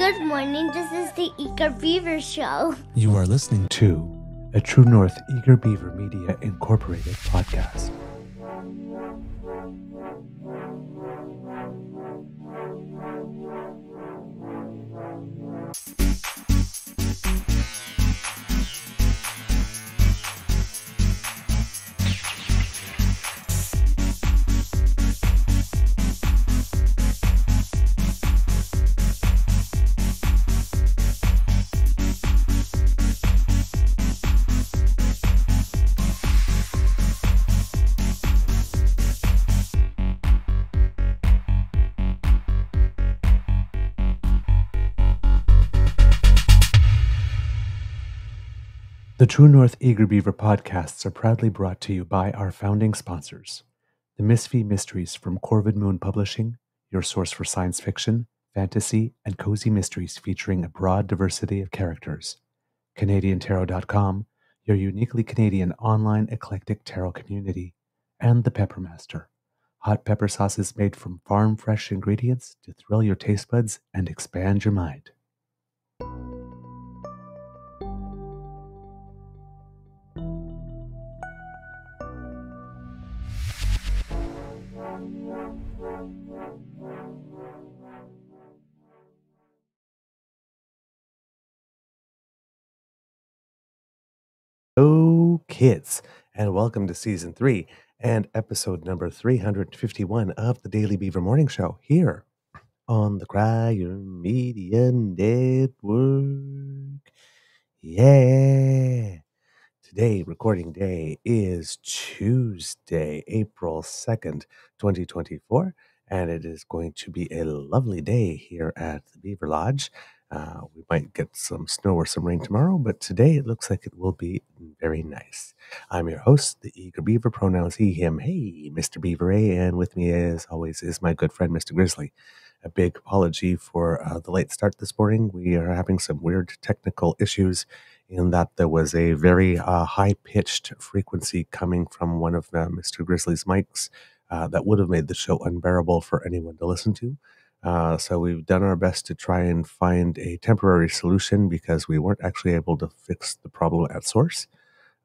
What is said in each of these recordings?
Good morning. This is the Eager Beaver Show. You are listening to a True North Eager Beaver Media Incorporated podcast. True North Eager Beaver podcasts are proudly brought to you by our founding sponsors The Misfit Mysteries from Corvid Moon Publishing, your source for science fiction, fantasy, and cozy mysteries featuring a broad diversity of characters. CanadianTarot.com, your uniquely Canadian online eclectic tarot community. And The Peppermaster, hot pepper sauces made from farm fresh ingredients to thrill your taste buds and expand your mind. Hello, kids, and welcome to season three and episode number 351 of the Daily Beaver Morning Show here on the Crier Media Network. Yeah. Today, recording day is Tuesday, April 2nd, 2024, and it is going to be a lovely day here at the Beaver Lodge. Uh, we might get some snow or some rain tomorrow, but today it looks like it will be very nice. I'm your host, the Eager Beaver, pronouns he, him. Hey, Mr. Beaver A, and with me as always is my good friend, Mr. Grizzly. A big apology for uh, the late start this morning. We are having some weird technical issues in that there was a very uh, high pitched frequency coming from one of uh, Mr. Grizzly's mics uh, that would have made the show unbearable for anyone to listen to. Uh, so we've done our best to try and find a temporary solution because we weren't actually able to fix the problem at source.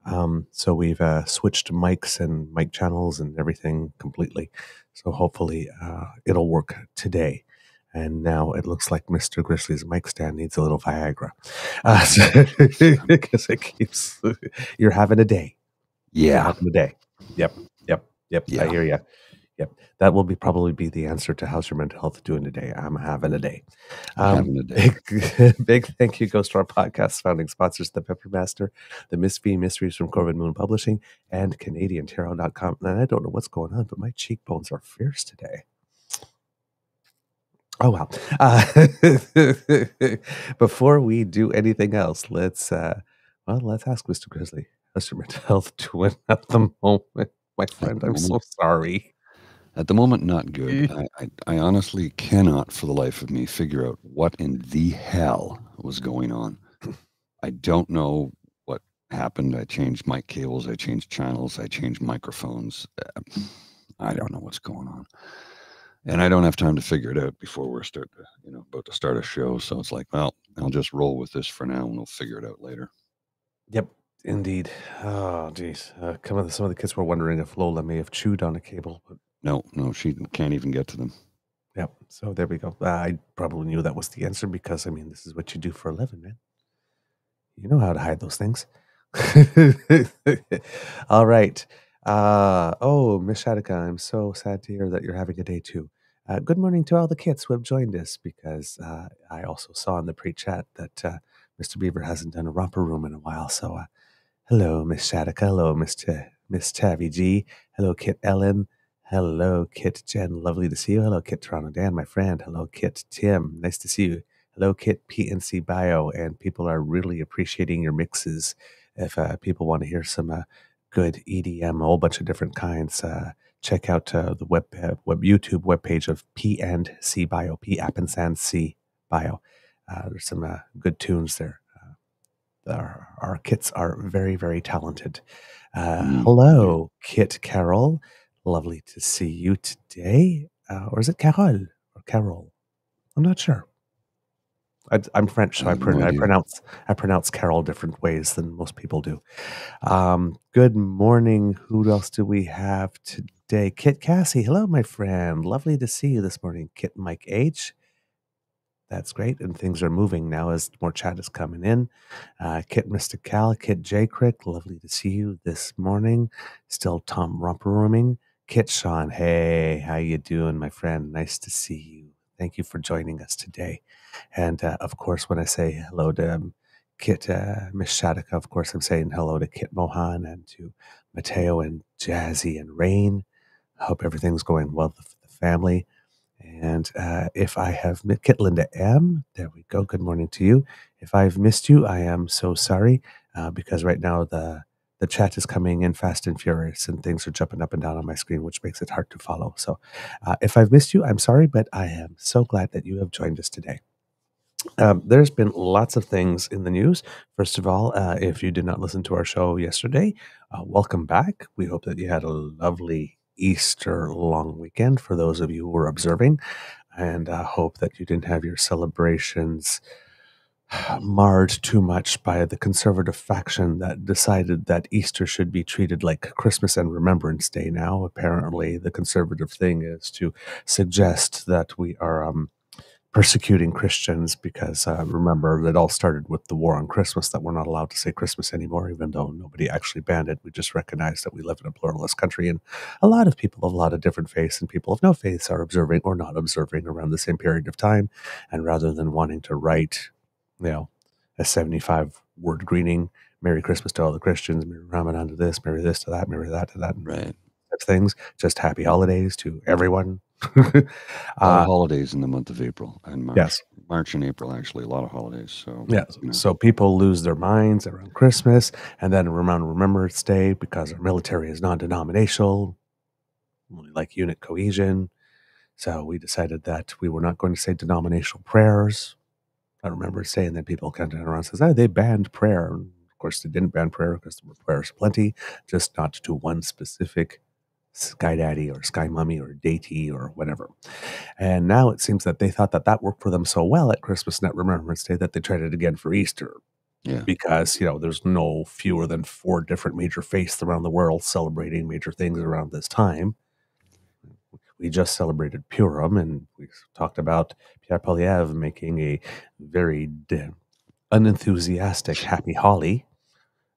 Um, so we've uh, switched mics and mic channels and everything completely. So hopefully uh, it'll work today. And now it looks like Mr. Grizzly's mic stand needs a little Viagra uh, so- because it keeps. You're having a day. You're Yeah. having a day. Yep. Yep. Yep. I hear you. Yep. That will be probably be the answer to how's your mental health doing today. I'm having a day. Um, having a day. big, big thank you goes to our podcast founding sponsors, The Peppermaster, The Misfit Mysteries from Corvid Moon Publishing, and CanadianTarot.com. And I don't know what's going on, but my cheekbones are fierce today. Oh wow! Uh, before we do anything else, let's uh, well, let's ask Mr. Grizzly. How's your mental health doing at the moment, my friend? I'm so sorry. At the moment, not good. I, I, I honestly cannot, for the life of me, figure out what in the hell was going on. I don't know what happened. I changed mic cables. I changed channels. I changed microphones. Uh, I don't know what's going on, and I don't have time to figure it out before we're start, to, you know, about to start a show. So it's like, well, I'll just roll with this for now, and we'll figure it out later. Yep, indeed. Oh, geez. Uh, come on, some of the kids were wondering if Lola may have chewed on a cable, but No, no, she can't even get to them. Yep. So there we go. I probably knew that was the answer because I mean, this is what you do for a living, man. You know how to hide those things. All right. Uh, oh, Miss Shadika, I'm so sad to hear that you're having a day too. Uh, good morning to all the kids who have joined us because uh, I also saw in the pre chat that uh, Mr. Beaver hasn't done a romper room in a while. So, uh, hello, Miss Shadika. Hello, Mr. Miss Tavi G. Hello, Kit Ellen. Hello, Kit Jen. Lovely to see you. Hello, Kit Toronto Dan, my friend. Hello, Kit Tim. Nice to see you. Hello, Kit PNC Bio. And people are really appreciating your mixes. If uh, people want to hear some uh, good EDM, a whole bunch of different kinds, uh, check out uh, the web, uh, web YouTube webpage of P and C Bio, P App and San C Bio. Uh, there's some uh, good tunes there. Uh, our, our kits are very, very talented. Uh, Mm, hello, Kit Carol. Lovely to see you today. Uh, or is it Carol or Carol? I'm not sure. I, I'm French, so I I, pron- no I pronounce I pronounce Carol different ways than most people do. Um, good morning. Who else do we have today? Kit Cassie. Hello, my friend. Lovely to see you this morning. Kit Mike H. That's great. And things are moving now as more chat is coming in. Uh, Kit Mr. Cal, Kit J. Crick, lovely to see you this morning. Still Tom Romper rooming. Kit Sean, hey, how you doing, my friend? Nice to see you. Thank you for joining us today. And uh, of course, when I say hello to um, Kit uh, Miss Shadika, of course, I'm saying hello to Kit Mohan and to Mateo and Jazzy and Rain. I hope everything's going well with the family. And uh, if I have Kit Linda M, there we go. Good morning to you. If I've missed you, I am so sorry uh, because right now the the chat is coming in fast and furious, and things are jumping up and down on my screen, which makes it hard to follow. So, uh, if I've missed you, I'm sorry, but I am so glad that you have joined us today. Um, there's been lots of things in the news. First of all, uh, if you did not listen to our show yesterday, uh, welcome back. We hope that you had a lovely Easter long weekend for those of you who were observing, and uh, hope that you didn't have your celebrations marred too much by the conservative faction that decided that Easter should be treated like Christmas and Remembrance Day now. Apparently, the conservative thing is to suggest that we are um, persecuting Christians because uh, remember, it all started with the war on Christmas that we're not allowed to say Christmas anymore, even though nobody actually banned it. We just recognize that we live in a pluralist country and a lot of people of a lot of different faiths and people of no faiths are observing or not observing around the same period of time. And rather than wanting to write, you know, a 75 word greeting, Merry Christmas to all the Christians, Merry Ramadan to this, Merry this to that, Merry that to that, Right. such things. Just happy holidays to everyone. A lot of uh, holidays in the month of April and March. yes. March and April, actually, a lot of holidays. So, Yeah. you know, So people lose their minds around Christmas and then around Remembrance Day because our military is non denominational, like unit cohesion. So we decided that we were not going to say denominational prayers. I remember saying that people kind of around and says, oh, they banned prayer. And of course, they didn't ban prayer because there were prayers plenty, just not to one specific Sky Daddy or Sky Mummy or deity or whatever. And now it seems that they thought that that worked for them so well at Christmas and at Remembrance Day that they tried it again for Easter yeah. because you know there's no fewer than four different major faiths around the world celebrating major things around this time. We just celebrated Purim, and we talked about Pierre Poilievre making a very unenthusiastic Happy Holi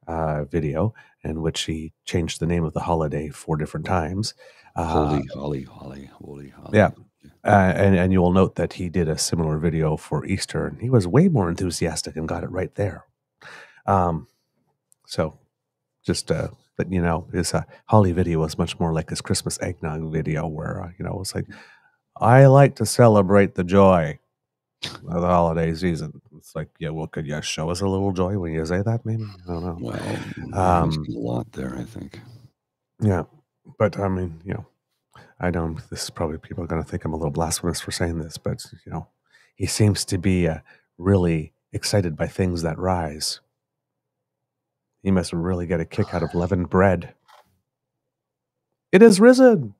uh, video in which he changed the name of the holiday four different times. Uh, Holy, holly, holly, holy, holly. yeah. uh, and, and you will note that he did a similar video for Easter, and he was way more enthusiastic and got it right there. Um, so, just uh, but you know, his uh, Holi video was much more like his Christmas eggnog video, where uh, you know it was like, I like to celebrate the joy of the holiday season. It's like, yeah, well, could you show us a little joy when you say that? Maybe I don't know. Well, Um, um, a lot there, I think. Yeah, but I mean, you know, I know this is probably people are going to think I'm a little blasphemous for saying this, but you know, he seems to be uh, really excited by things that rise. He must really get a kick out of leavened bread. It has risen.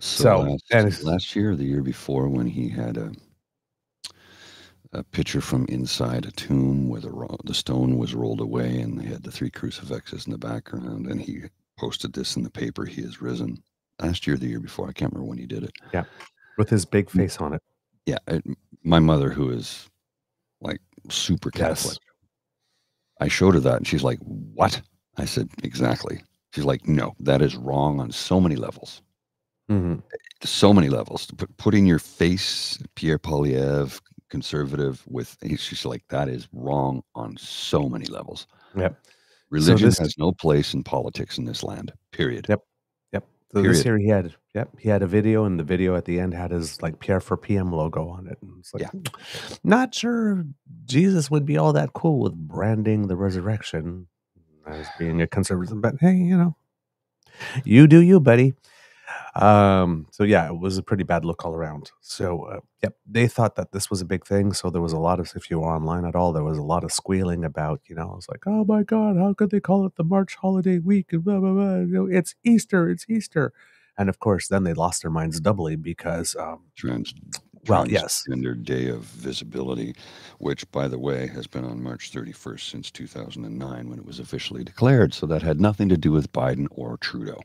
So, So, last, and last year, the year before, when he had a a picture from inside a tomb where the the stone was rolled away, and they had the three crucifixes in the background, and he posted this in the paper. He has risen. Last year, the year before, I can't remember when he did it. Yeah, with his big mm. face on it. Yeah, it, my mother, who is like super. Catholic, I showed her that, and she's like, "What?" I said, "Exactly." She's like, "No, that is wrong on so many levels." hmm so many levels. Put, putting your face, Pierre Poilievre, conservative, with she's like that is wrong on so many levels. Yep. Religion this- has no place in politics in this land. Period. Yep. Yep. So this Period. year he had, yep, he had a video, and the video at the end had his like Pierre for PM logo on it. And it's like, not sure Jesus would be all that cool with branding the resurrection as being a conservative, but hey, you know, you do you, buddy. Um, so yeah, it was a pretty bad look all around. So, uh, yep, they thought that this was a big thing. So there was a lot of, if you were online at all, there was a lot of squealing about, you know, it's like, oh my God, how could they call it the March holiday week? And blah, blah, blah. You know, it's Easter, it's Easter. And of course, then they lost their minds doubly because um, Trans Well, yes. Transgender Day of Visibility, which, by the way, has been on March 31st since 2009 when it was officially declared. So that had nothing to do with Biden or Trudeau.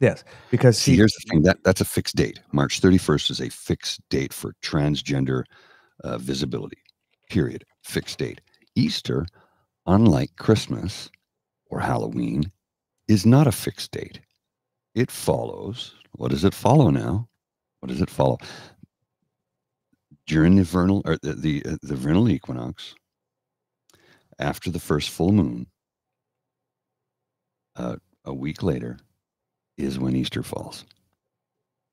Yes, because See, he, here's the thing that that's a fixed date. March 31st is a fixed date for transgender uh, visibility. Period. Fixed date. Easter, unlike Christmas or Halloween, is not a fixed date. It follows. What does it follow now? What does it follow? During the vernal or the the, uh, the vernal equinox, after the first full moon, uh, a week later, is when Easter falls.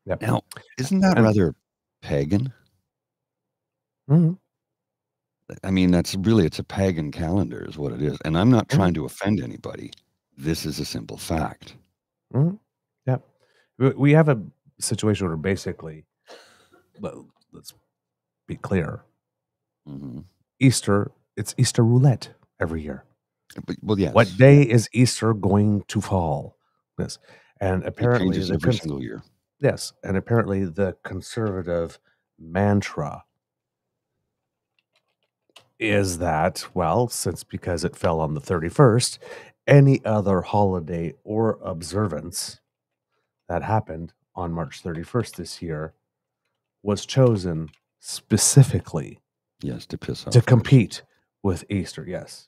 Yep. Now, isn't that And- rather pagan? Mhm. I mean, that's really it's a pagan calendar, is what it is. And I'm not Mhm. trying to offend anybody. This is a simple fact. Mhm. We- have a situation where basically, let's be clear. Mhm. Easter, it's Easter roulette every year. But, well, yes, What day is Easter going to fall? This, and it apparently, changes every cons- single year. yes, and apparently the conservative mantra is that well, since because it fell on the thirty first, any other holiday or observance that happened on March thirty first this year was chosen specifically Yes, to piss off. to compete with Easter. Yes.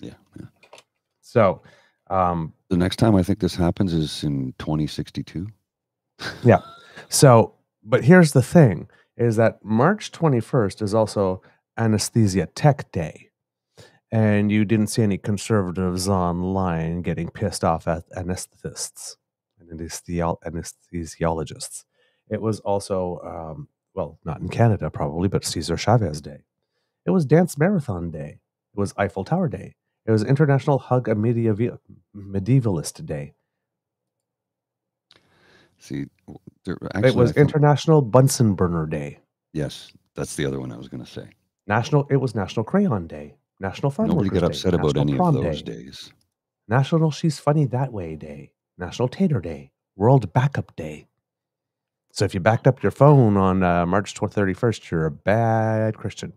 Yeah, yeah. So, um, The next time I think this happens is in 2062. yeah. so, but here's the thing: is that March 21st is also Anesthesia Tech Day, and you didn't see any conservatives online getting pissed off at anesthetists and anesthesiologists. It was also, um, well, not in Canada probably, but Cesar Chavez Day. It was Dance Marathon Day. It was Eiffel Tower Day. It was International Hug a Medieval- Medievalist Day. See, there, actually, it was think- International Bunsen Burner Day. yes, that's the other one I was going to say. National. It was National Crayon Day. National Farm Nobody Workers Day, upset about National any Prom of those Day, days. National She's Funny That Way Day. National Tater Day. World Backup Day. So if you backed up your phone on uh, March thirty first, you're a bad Christian,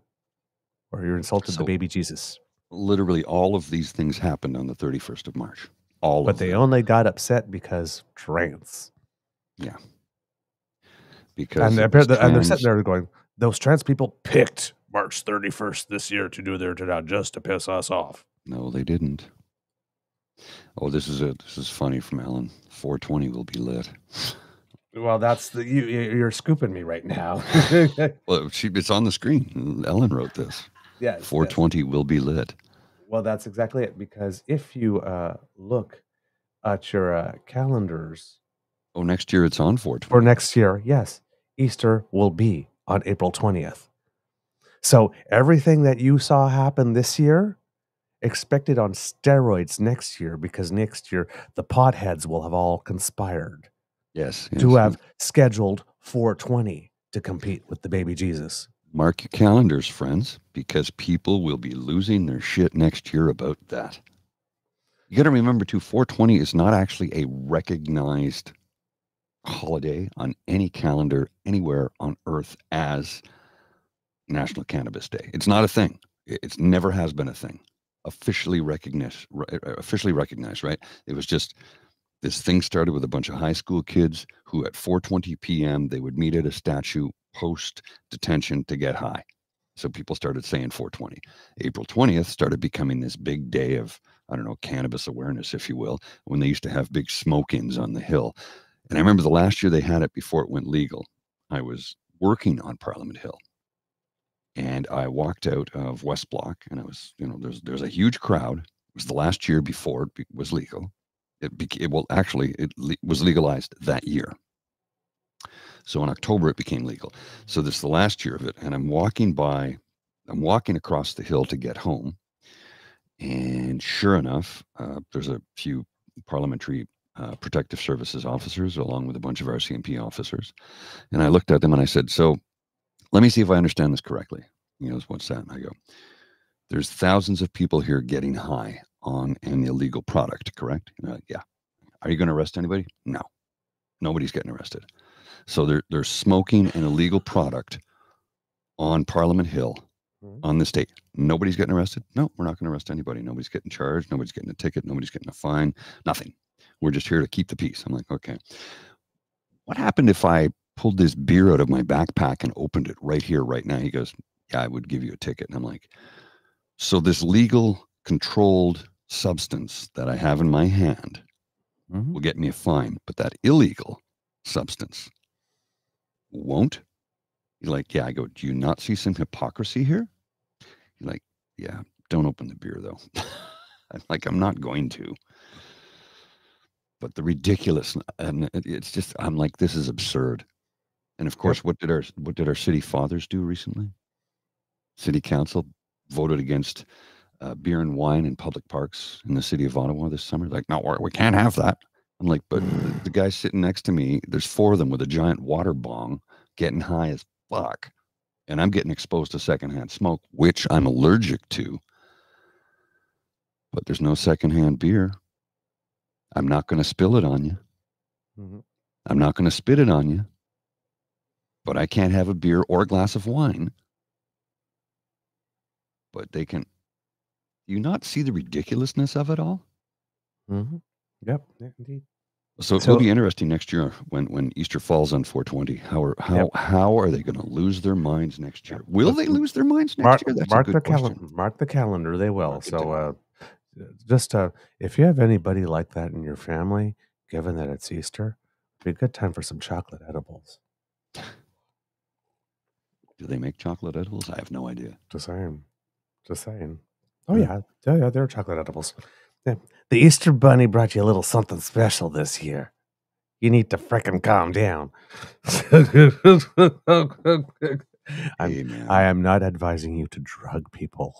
or you're insulted So- the baby Jesus. Literally, all of these things happened on the 31st of March. All of But they them. only got upset because trans. Yeah. Because And, they're, and they're sitting there going, those trans people picked March 31st this year to do their job just to piss us off. No, they didn't. Oh, this is a this is funny from Ellen. 420 will be lit. Well, that's the you. you- You're scooping me right now. Well, she it's on the screen. Ellen wrote this. yes, yes. 420 will be lit. Well, that's exactly it. Because if you uh, look at your uh, calendars Oh, next year it's on 420. for next year, yes, Easter will be on April 20th. So everything that you saw happen this year, expected on steroids next year, because next year the potheads will have all conspired Yes, to yes. have scheduled 420 to compete with the baby Jesus. Mark your calendars, friends, because people will be losing their shit next year about that. You got to remember too, 420 is not actually a recognized holiday on any calendar anywhere on earth as National Cannabis Day. It's not a thing. It- It's never has been a thing. Officially recognized, uh, officially recognized, right? It was just this thing started with a bunch of high school kids who at 4:20 p.m. they would meet at a statue post detention to get high. So people started saying 420. April 20th started becoming this big day of, I don't know, cannabis awareness, if you will, when they used to have big smoke ins on the hill. And I remember the last year they had it before it went legal. I was working on Parliament Hill. And I walked out of West Block and I was, you know, there's there's a huge crowd. It was the last year before it was legal. It became, well, actually, it le- was legalized that year. So in October, it became legal. So this is the last year of it. And I'm walking by, I'm walking across the hill to get home. And sure enough, uh, there's a few parliamentary uh, protective services officers along with a bunch of RCMP officers. And I looked at them and I said, So let me see if I understand this correctly. He goes, What's that? And I go, There's thousands of people here getting high on an illegal product, correct? Like, yeah. Are you going to arrest anybody? No. Nobody's getting arrested. So they're they're smoking an illegal product on Parliament Hill Mhm. on this date. Nobody's getting arrested. No, we're not going to arrest anybody. Nobody's getting charged. Nobody's getting a ticket. Nobody's getting a fine. Nothing. We're just here to keep the peace. I'm like, okay. What happened if I pulled this beer out of my backpack and opened it right here, right now? He goes, yeah, I would give you a ticket. And I'm like, so this legal controlled substance that I have in my hand Mhm. will get me a fine, but that illegal substance won't. You're like, yeah. I go, do you not see some hypocrisy here? You're like, yeah. Don't open the beer though. I'm like, I'm not going to. But the ridiculous, and it's just, I'm like, this is absurd. And of course, what did our what did our city fathers do recently? City council voted against uh, beer and wine in public parks in the city of Ottawa this summer. Like, no, we- we can't have that. I'm like, but the, the guy sitting next to me, there's four of them with a giant water bong, getting high as fuck, and I'm getting exposed to secondhand smoke, which I'm allergic to. But there's no secondhand beer. I'm not going to spill it on you. Mhm. I'm not going to spit it on you. But I can't have a beer or a glass of wine. But they can. You not see the ridiculousness of it all? Mhm. Yep. Indeed. So it'll be interesting next year when, when Easter falls on 420. How are how Yep. how are they going to lose their minds next year? Will they lose their minds next Mark, year? That's mark the calendar. Mark the calendar. They will. Mark so, uh, just uh, if you have anybody like that in your family, given that it's Easter, it'd be a good time for some chocolate edibles. Do they make chocolate edibles? I have no idea. Just saying. Just saying. Oh Yeah. yeah, yeah. There are chocolate edibles. Yeah. The Easter Bunny brought you a little something special this year. You need to frickin' calm down. I'm, Hey I am not advising you to drug people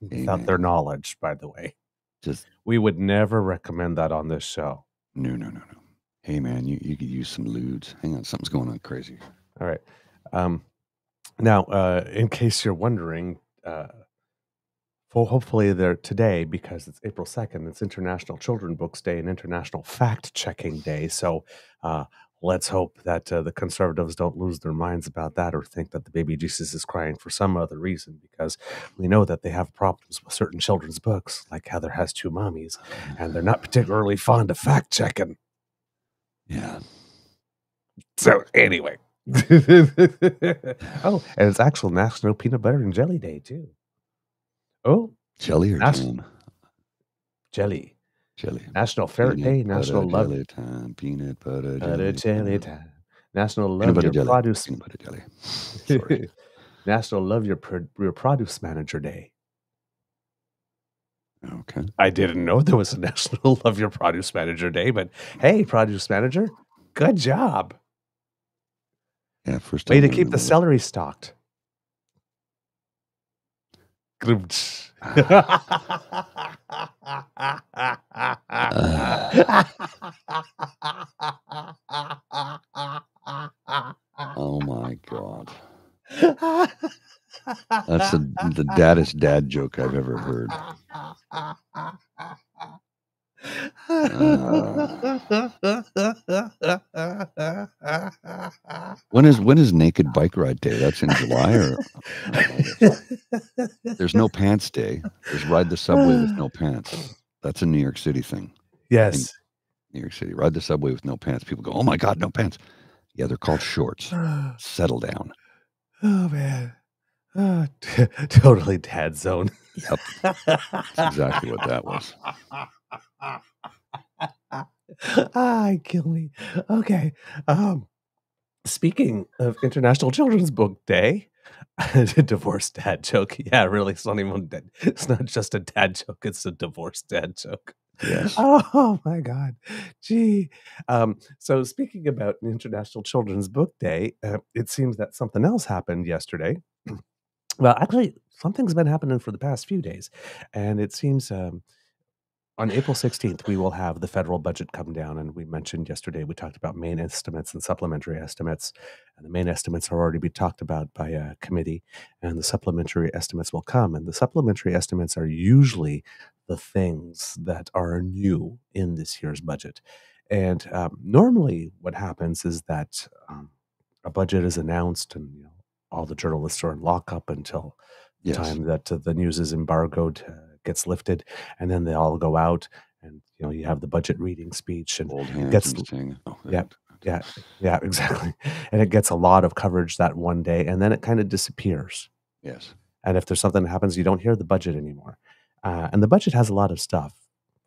without their knowledge. By the way, just we would never recommend that on this show. no no no no. Hey man, you you could use some lewds. Hang on, something's going on crazy. All right. Um, now, uh, in case you're wondering, uh, for hopefully they're today because it's April second. It's International Children Books Day and International Fact Checking Day. So uh, let's hope that uh, the conservatives don't lose their minds about that or think that the baby Jesus is crying for some other reason because we know that they have problems with certain children's books, like Heather has two mommies, and they're not particularly fond of fact checking. Yeah. So anyway. oh, and it's actual National Peanut Butter and Jelly Day too. Oh, Jelly or Nas- jam? jelly. Jelly. National Ferret Peanut Day, butter National Love jelly time. Peanut butter Butter Jelly time. National Love Your jelly. Produce Peanut butter jelly. National Love Your Pro- Your Produce Manager Day. Okay. I didn't know there was a National Love Your Produce Manager Day, but hey, Produce Manager, good job. Yeah. First Way to keep the celery stocked. Grumts. Ah. Oh my god. That's the the daddest dad joke I've ever heard. When is when is Naked Bike Ride Day? That's in July or there's no pants day. There's ride the subway with no pants. That's a New York City thing. yes. New York City. Ride the subway with no pants. People go, Oh my god, no pants. Yeah, they're called shorts. Settle down. Oh man. Oh, ah, t- totally dad zone. Yep. That's exactly what that was. ah, kill me. Okay. Um speaking of International Children's Book Day, a divorce dad joke. Yeah, really. It's not even dad. It's not just a dad joke, it's a divorce dad joke. Yes. Oh my God. Gee. Um, so, speaking about International Children's Book Day, uh, it seems that something else happened yesterday. well, actually, something's been happening for the past few days. And it seems um, on April 16th, we will have the federal budget come down. And we mentioned yesterday, we talked about main estimates and supplementary estimates. And the main estimates are already be talked about by a committee, and the supplementary estimates will come. And the supplementary estimates are usually the things that are new in this year's budget. And um, normally, what happens is that um, a budget is announced, and you know, all the journalists are in lockup until the Yes. time that uh, the news is embargoed uh, gets lifted, and then they all go out, and you know you have the budget reading speech, and Old gets. Oh, yeah, yeah, yeah, exactly, and it gets a lot of coverage that one day, and then it kind of disappears. Yes. And if there's something that happens, you don't hear the budget anymore. Uh, and the budget has a lot of stuff,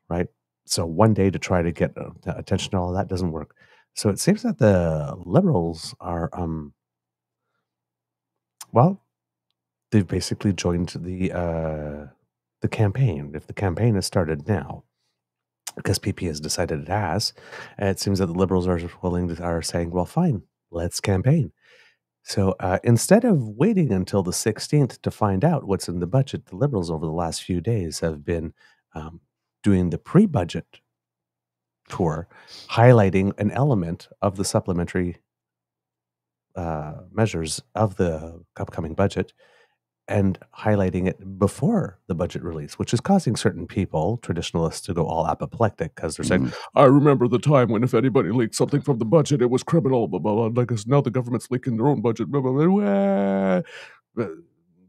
right? So one day to try to get uh, attention to all of that doesn't work. So it seems that the liberals are, um, well, they've basically joined the uh, the campaign. If the campaign has started now, because PP has decided it has, it seems that the liberals are willing to are saying, well, fine, let's campaign. So uh, instead of waiting until the 16th to find out what's in the budget, the liberals over the last few days have been um, doing the pre budget tour, highlighting an element of the supplementary uh, measures of the upcoming budget and highlighting it before the budget release, which is causing certain people, traditionalists, to go all apoplectic because they're saying, Mhm. I remember the time when if anybody leaked something from the budget, it was criminal, blah, blah, blah. Like, 'cause now the government's leaking their own budget, blah, blah, blah, blah. But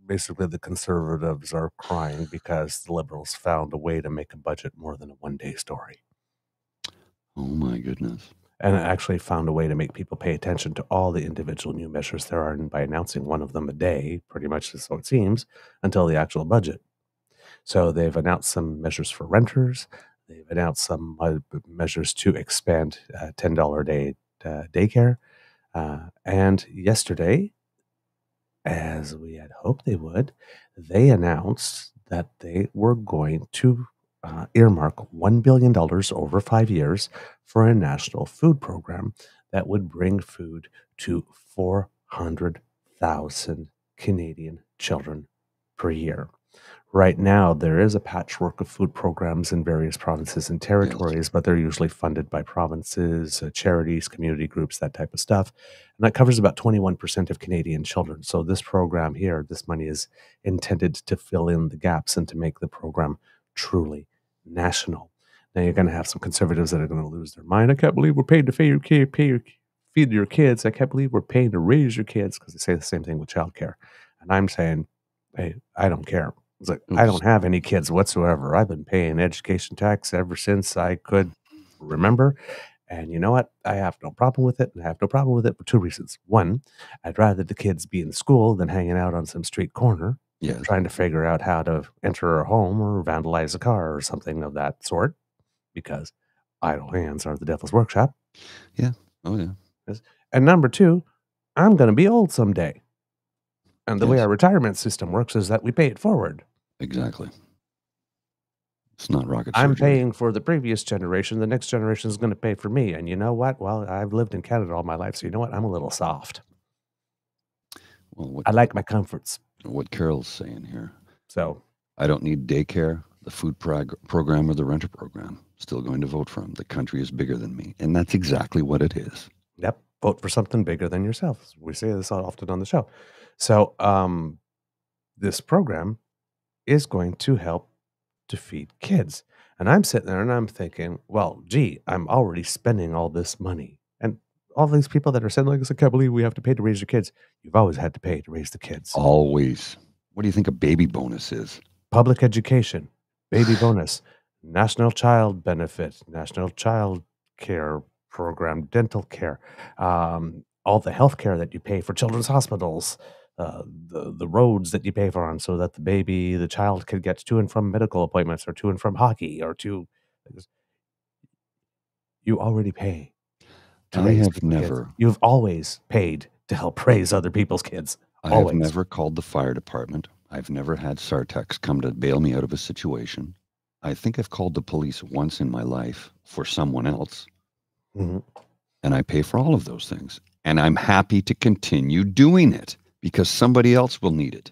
Basically, the conservatives are crying because the liberals found a way to make a budget more than a one day story. Oh my goodness. And actually found a way to make people pay attention to all the individual new measures there are by announcing one of them a day, pretty much so it seems, until the actual budget. So they've announced some measures for renters. They've announced some uh, measures to expand uh, $10 a day uh, daycare. Uh, and yesterday, as we had hoped they would, they announced that they were going to uh, earmark $1 billion over five years for a national food program that would bring food to 400,000 Canadian children per year. Right now, there is a patchwork of food programs in various provinces and territories, but they're usually funded by provinces, uh, charities, community groups, that type of stuff. And that covers about 21% of Canadian children. So, this program here, this money is intended to fill in the gaps and to make the program truly national. Now, you're going to have some conservatives that are going to lose their mind. I can't believe we're paying to feed your, kid, pay your, feed your kids. I can't believe we're paying to raise your kids because they say the same thing with childcare. And I'm saying, hey, I don't care. It's like, I don't have any kids whatsoever. I've been paying education tax ever since I could remember. And you know what? I have no problem with it. And I have no problem with it for two reasons. One, I'd rather the kids be in school than hanging out on some street corner Yes. trying to figure out how to enter a home or vandalize a car or something of that sort because idle hands are the devil's workshop. Yeah. Oh yeah. And number two, I'm going to be old someday. And the way our retirement system works is that we pay it forward. Exactly. It's not rocket I'm surgery. paying for the previous generation. The next generation is going to pay for me. And you know what? Well, I've lived in Canada all my life. So you know what? I'm a little soft. Well, what I like my comforts. What Carol's saying here. So I don't need daycare, the food prog- program, or the renter program. Still going to vote for him. The country is bigger than me, and that's exactly what it is. Yep. Vote for something bigger than yourself. We say this often on the show. So, um, this program is going to help to feed kids. And I'm sitting there and I'm thinking, well, gee, I'm already spending all this money. All these people that are saying, like, I can't believe we have to pay to raise your kids. You've always had to pay to raise the kids. Always. What do you think a baby bonus is? Public education, baby bonus, national child benefit, national child care program, dental care, um, all the health care that you pay for children's hospitals, uh, the, the roads that you pay for on so that the baby, the child could get to and from medical appointments or to and from hockey or to. You already pay. To I have never- You've always paid to help raise other people's kids. I have never called the fire department. I've never had SAR Techs come to bail me out of a situation. I think I've called the police once in my life for someone else, Mhm. and I pay for all of those things. And I'm happy to continue doing it because somebody else will need it.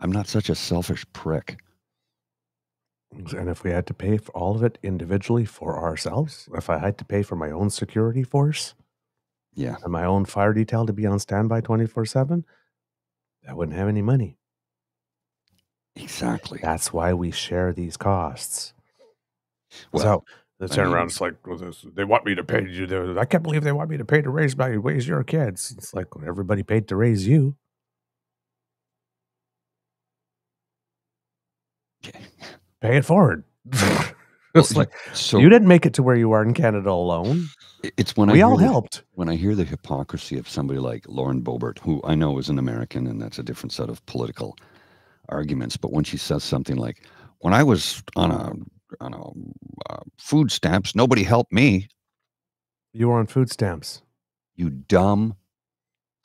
I'm not such a selfish prick. And if we had to pay for all of it individually for ourselves, if I had to pay for my own security force Yeah. and my own fire detail to be on standby 24 7, I wouldn't have any money. Exactly. That's why we share these costs. Well, so They I turn mean- around. It's like well, this, they want me to pay you. I can't believe they want me to pay to raise my raise your kids. It's like well, everybody paid to raise you. Pay it forward. it's like so you didn't make it to where you are in Canada alone. it's when we hear all the- helped. when I hear the hypocrisy of somebody like Lauren Boebert, who I know is an American, and that's a different set of political arguments, but when she says something like, "When I was on a on a uh, food stamps, nobody helped me," You were on food stamps. you dumb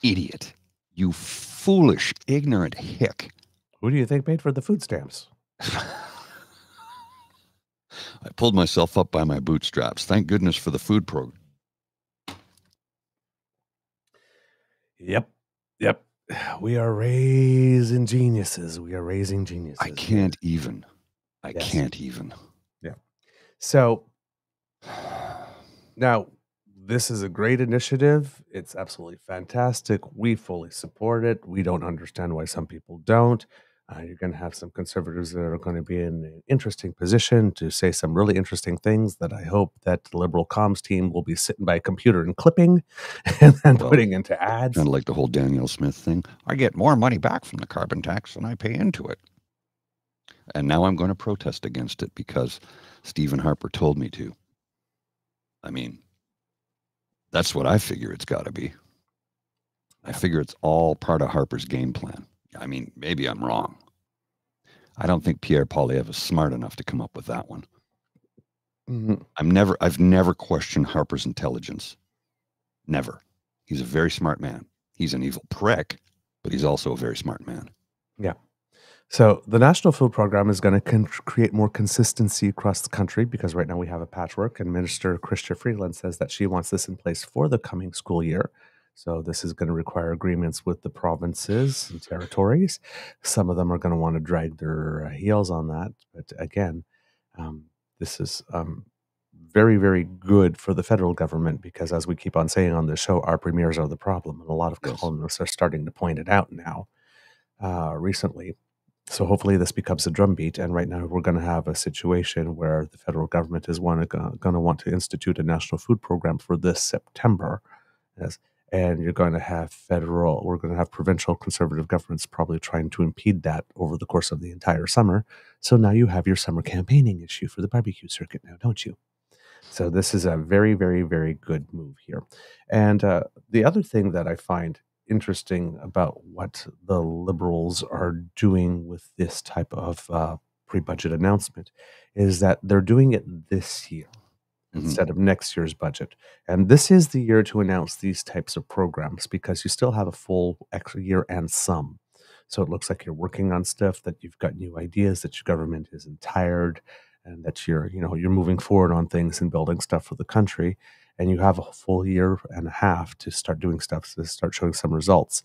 idiot, you foolish, ignorant hick. Who do you think paid for the food stamps? I pulled myself up by my bootstraps. Thank goodness for the food program. Yep. Yep. We are raising geniuses. We are raising geniuses. I can't even. I Yes. can't even. Yeah. So now this is a great initiative. It's absolutely fantastic. We fully support it. We don't understand why some people don't. Uh, you're going to have some conservatives that are going to be in an interesting position to say some really interesting things that I hope that the liberal comms team will be sitting by a computer and clipping and then Well, putting into ads. Kind of like the whole Danielle Smith thing. I get more money back from the carbon tax than I pay into it. And now I'm going to protest against it because Stephen Harper told me to. I mean, that's what I figure it's got to be. I figure it's all part of Harper's game plan. I mean, maybe I'm wrong. I don't think Pierre Poilievre is smart enough to come up with that one. Mhm. I'm never I've never questioned Harper's intelligence. Never. He's a very smart man. He's an evil prick, but he's also a very smart man. Yeah. So the National Food Program is going to create more consistency across the country because right now we have a patchwork, and Minister Chrystia Freeland says that she wants this in place for the coming school year. So this is going to require agreements with the provinces and territories. Some of them are going to want to drag their uh, heels on that, but again, um, this is um, very, very good for the federal government because, as we keep on saying on the show, our premiers are the problem, and a lot of Yes. columnists are starting to point it out now. Uh, recently, so hopefully this becomes a drumbeat. And right now we're going to have a situation where the federal government is going to want to institute a national food program for this September. Yes. And you're going to have federal, we're going to have provincial conservative governments probably trying to impede that over the course of the entire summer. So now you have your summer campaigning issue for the barbecue circuit now, don't you? So this is a very, very, very good move here. And uh, the other thing that I find interesting about what the liberals are doing with this type of uh, pre-budget announcement is that they're doing it this year Mhm. instead of next year's budget and this is the year to announce these types of programs because you still have a full extra year and some so it looks like you're working on stuff that you've got new ideas that your government isn't tired and that you're you know you're moving forward on things and building stuff for the country and you have a full year and a half to start doing stuff to start showing some results.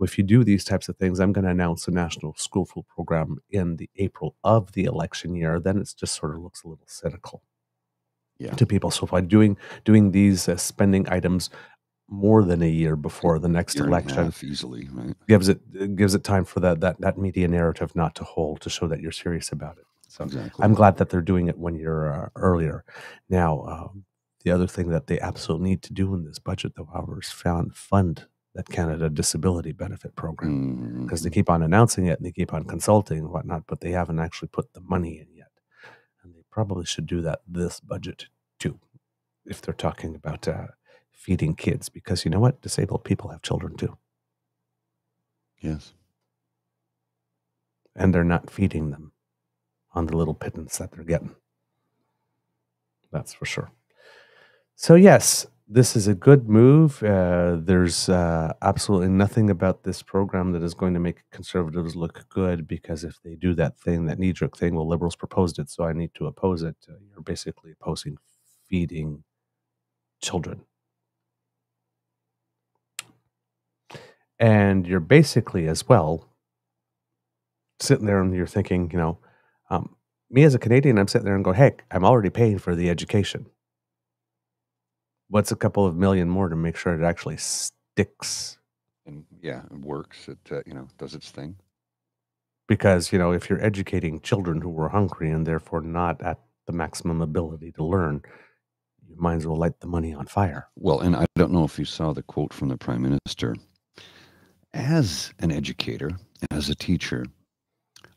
If you do these types of things, I'm going to announce a national school food program in the April of the election year. Then it just sort of looks a little cynical Yeah. to people. So by doing doing these uh, spending items more than a year before the next Year and a election easily, right? gives it gives it time for that that that media narrative not to hold to show that you're serious about it. So Exactly. I'm glad that they're doing it one year uh, earlier. Now, um, the other thing that they absolutely need to do in this budget, though, however, is found fund that Canada Disability Benefit Program because they keep on announcing it and they keep on consulting and whatnot, but they haven't actually put the money in yet. And they probably should do that this budget too, if they're talking about uh, feeding kids, because you know what? Disabled people have children too, yes. and they're not feeding them on the little pittance that they're getting. That's for sure. So, yes, this is a good move. Uh, there's uh, absolutely nothing about this program that is going to make conservatives look good because if they do that thing, that knee jerk thing, well, liberals proposed it, so I need to oppose it. Uh, you're basically opposing feeding children. And you're basically, as well, sitting there and you're thinking, you know, um, me as a Canadian, I'm sitting there and going, heck, I'm already paying for the education. What's a couple of million more to make sure it actually sticks? And yeah, it works. It uh, you know does its thing. Because, you know, if you're educating children who are hungry and therefore not at the maximum ability to learn, you might as well light the money on fire. Well, and I don't know if you saw the quote from the prime minister. As an educator, as a teacher,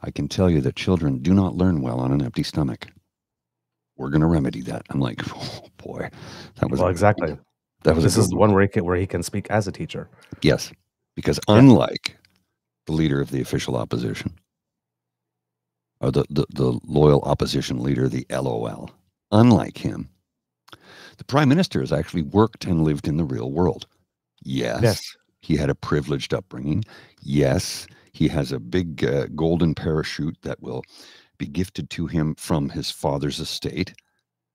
I can tell you that children do not learn well on an empty stomach. We're going to remedy that. I'm like, oh boy, that was Well, exactly. That was This is the one where he can, where he can speak as a teacher. Yes, because unlike the leader of the official opposition, or the, the, the loyal opposition leader, the LOL, unlike him, the prime minister has actually worked and lived in the real world. Yes, Yes. he had a privileged upbringing. Yes, he has a big uh, golden parachute that will be gifted to him from his father's estate.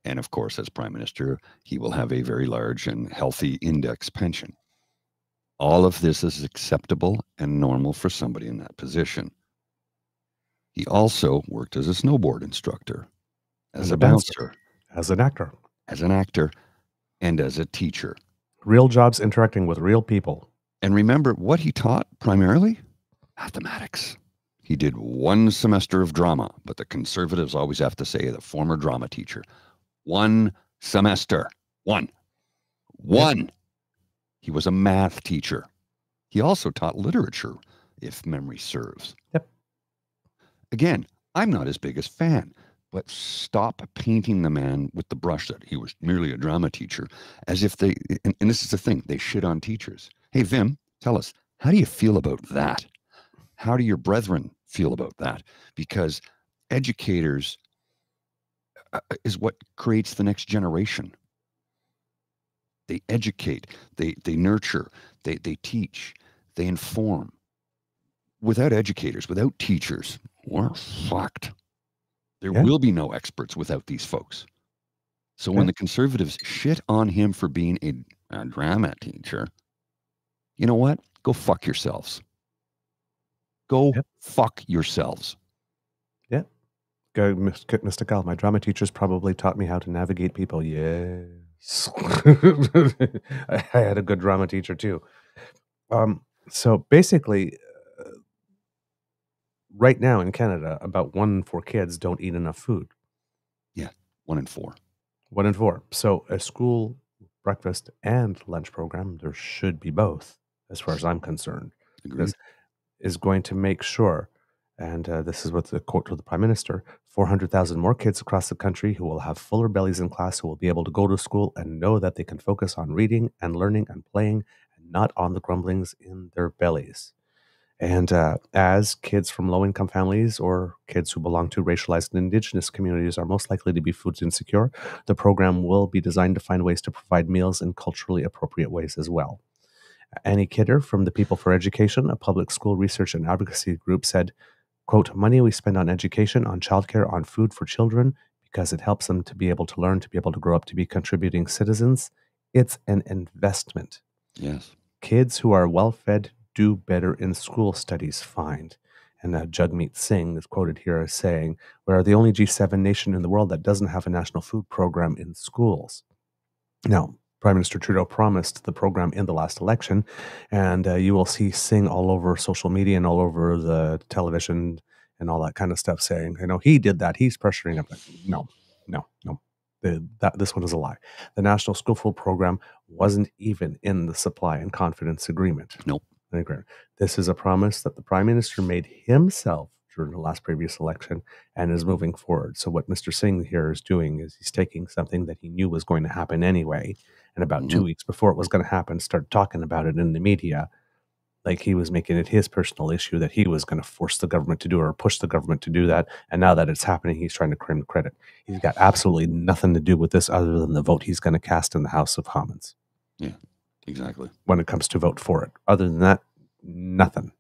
And of course, as prime minister, he will have a very large and healthy index pension. All of this is acceptable and normal for somebody in that position. He also worked as a snowboard instructor, as And a dancer. bouncer, As an actor, as an actor, and as a teacher. real jobs interacting with real people. And remember what he taught primarily? Mathematics. He did one semester of drama, but the conservatives always have to say the former drama teacher. One semester. One. One. He was a math teacher. He also taught literature, if memory serves. Yep. Again, I'm not his biggest fan, but stop painting the man with the brush that he was merely a drama teacher as if they, and, and this is the thing, they shit on teachers. Hey, Vim, tell us, how do you feel about that? How do your brethren feel about that? Because educators uh, is what creates the next generation. They educate, they, they nurture, they, they teach, they inform. Without educators, without teachers, we're fucked. There Yeah. will be no experts without these folks. So when the conservatives shit on him for being a, a drama teacher, you know what? Go fuck yourselves. Go Yep. fuck yourselves. Yeah. Go, Mr. Gal, my drama teachers probably taught me how to navigate people. Yes. I had a good drama teacher too. Um, so basically, uh, right now in Canada, about one in four kids don't eat enough food. Yeah, one in four. One in four. So a school breakfast and lunch program, there should be both, as far as I'm concerned. Agreed. Because is going to make sure, and uh, this is what the quote to the prime minister 400,000 more kids across the country who will have fuller bellies in class, who will be able to go to school and know that they can focus on reading and learning and playing and not on the grumblings in their bellies. And uh, as kids from low income families or kids who belong to racialized and indigenous communities are most likely to be food insecure, the program will be designed to find ways to provide meals in culturally appropriate ways as well. Annie Kidder from the People for Education, a public school research and advocacy group, said, quote, money we spend on education, on childcare, on food for children, because it helps them to be able to learn, to be able to grow up, to be contributing citizens. It's an investment. Yes. Kids who are well fed do better in school, studies find. And uh, Jagmeet Singh is quoted here as saying, We are the only G7 nation in the world that doesn't have a national food program in schools. Now, Prime Minister Trudeau promised the program in the last election, and uh, you will see Singh all over social media and all over the television and all that kind of stuff saying, you know, he did that, he's pressuring him. No, no, no. The, that, this one is a lie. The National School Food Program wasn't even in the supply and confidence agreement. Nope. This is a promise that the Prime Minister made himself during the last previous election and is moving forward. So what Mr. Singh here is doing is he's taking something that he knew was going to happen anyway, and about two Mhm. weeks before it was going to happen, started talking about it in the media, like he was making it his personal issue that he was going to force the government to do or push the government to do that. And now that it's happening, he's trying to claim credit. He's got absolutely nothing to do with this other than the vote he's going to cast in the House of Commons Yeah, Exactly. when it comes to vote for it. Other than that, nothing.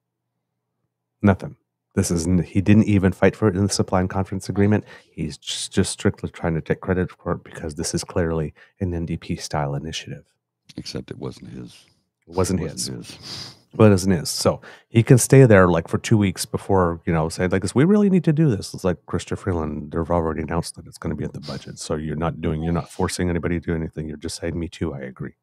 Nothing. This is he didn't even fight for it in the supply and conference agreement. He's just, just strictly trying to take credit for it because this is clearly an NDP style initiative. Except it wasn't his. It wasn't It his, his. but it isn't his. So he can stay there like for two weeks before you know say like this. We really need to do this. It's like Chrystia Freeland. They've already announced that it's going to be in the budget. So you're not doing. You're not forcing anybody to do anything. You're just saying, "Me too. I agree."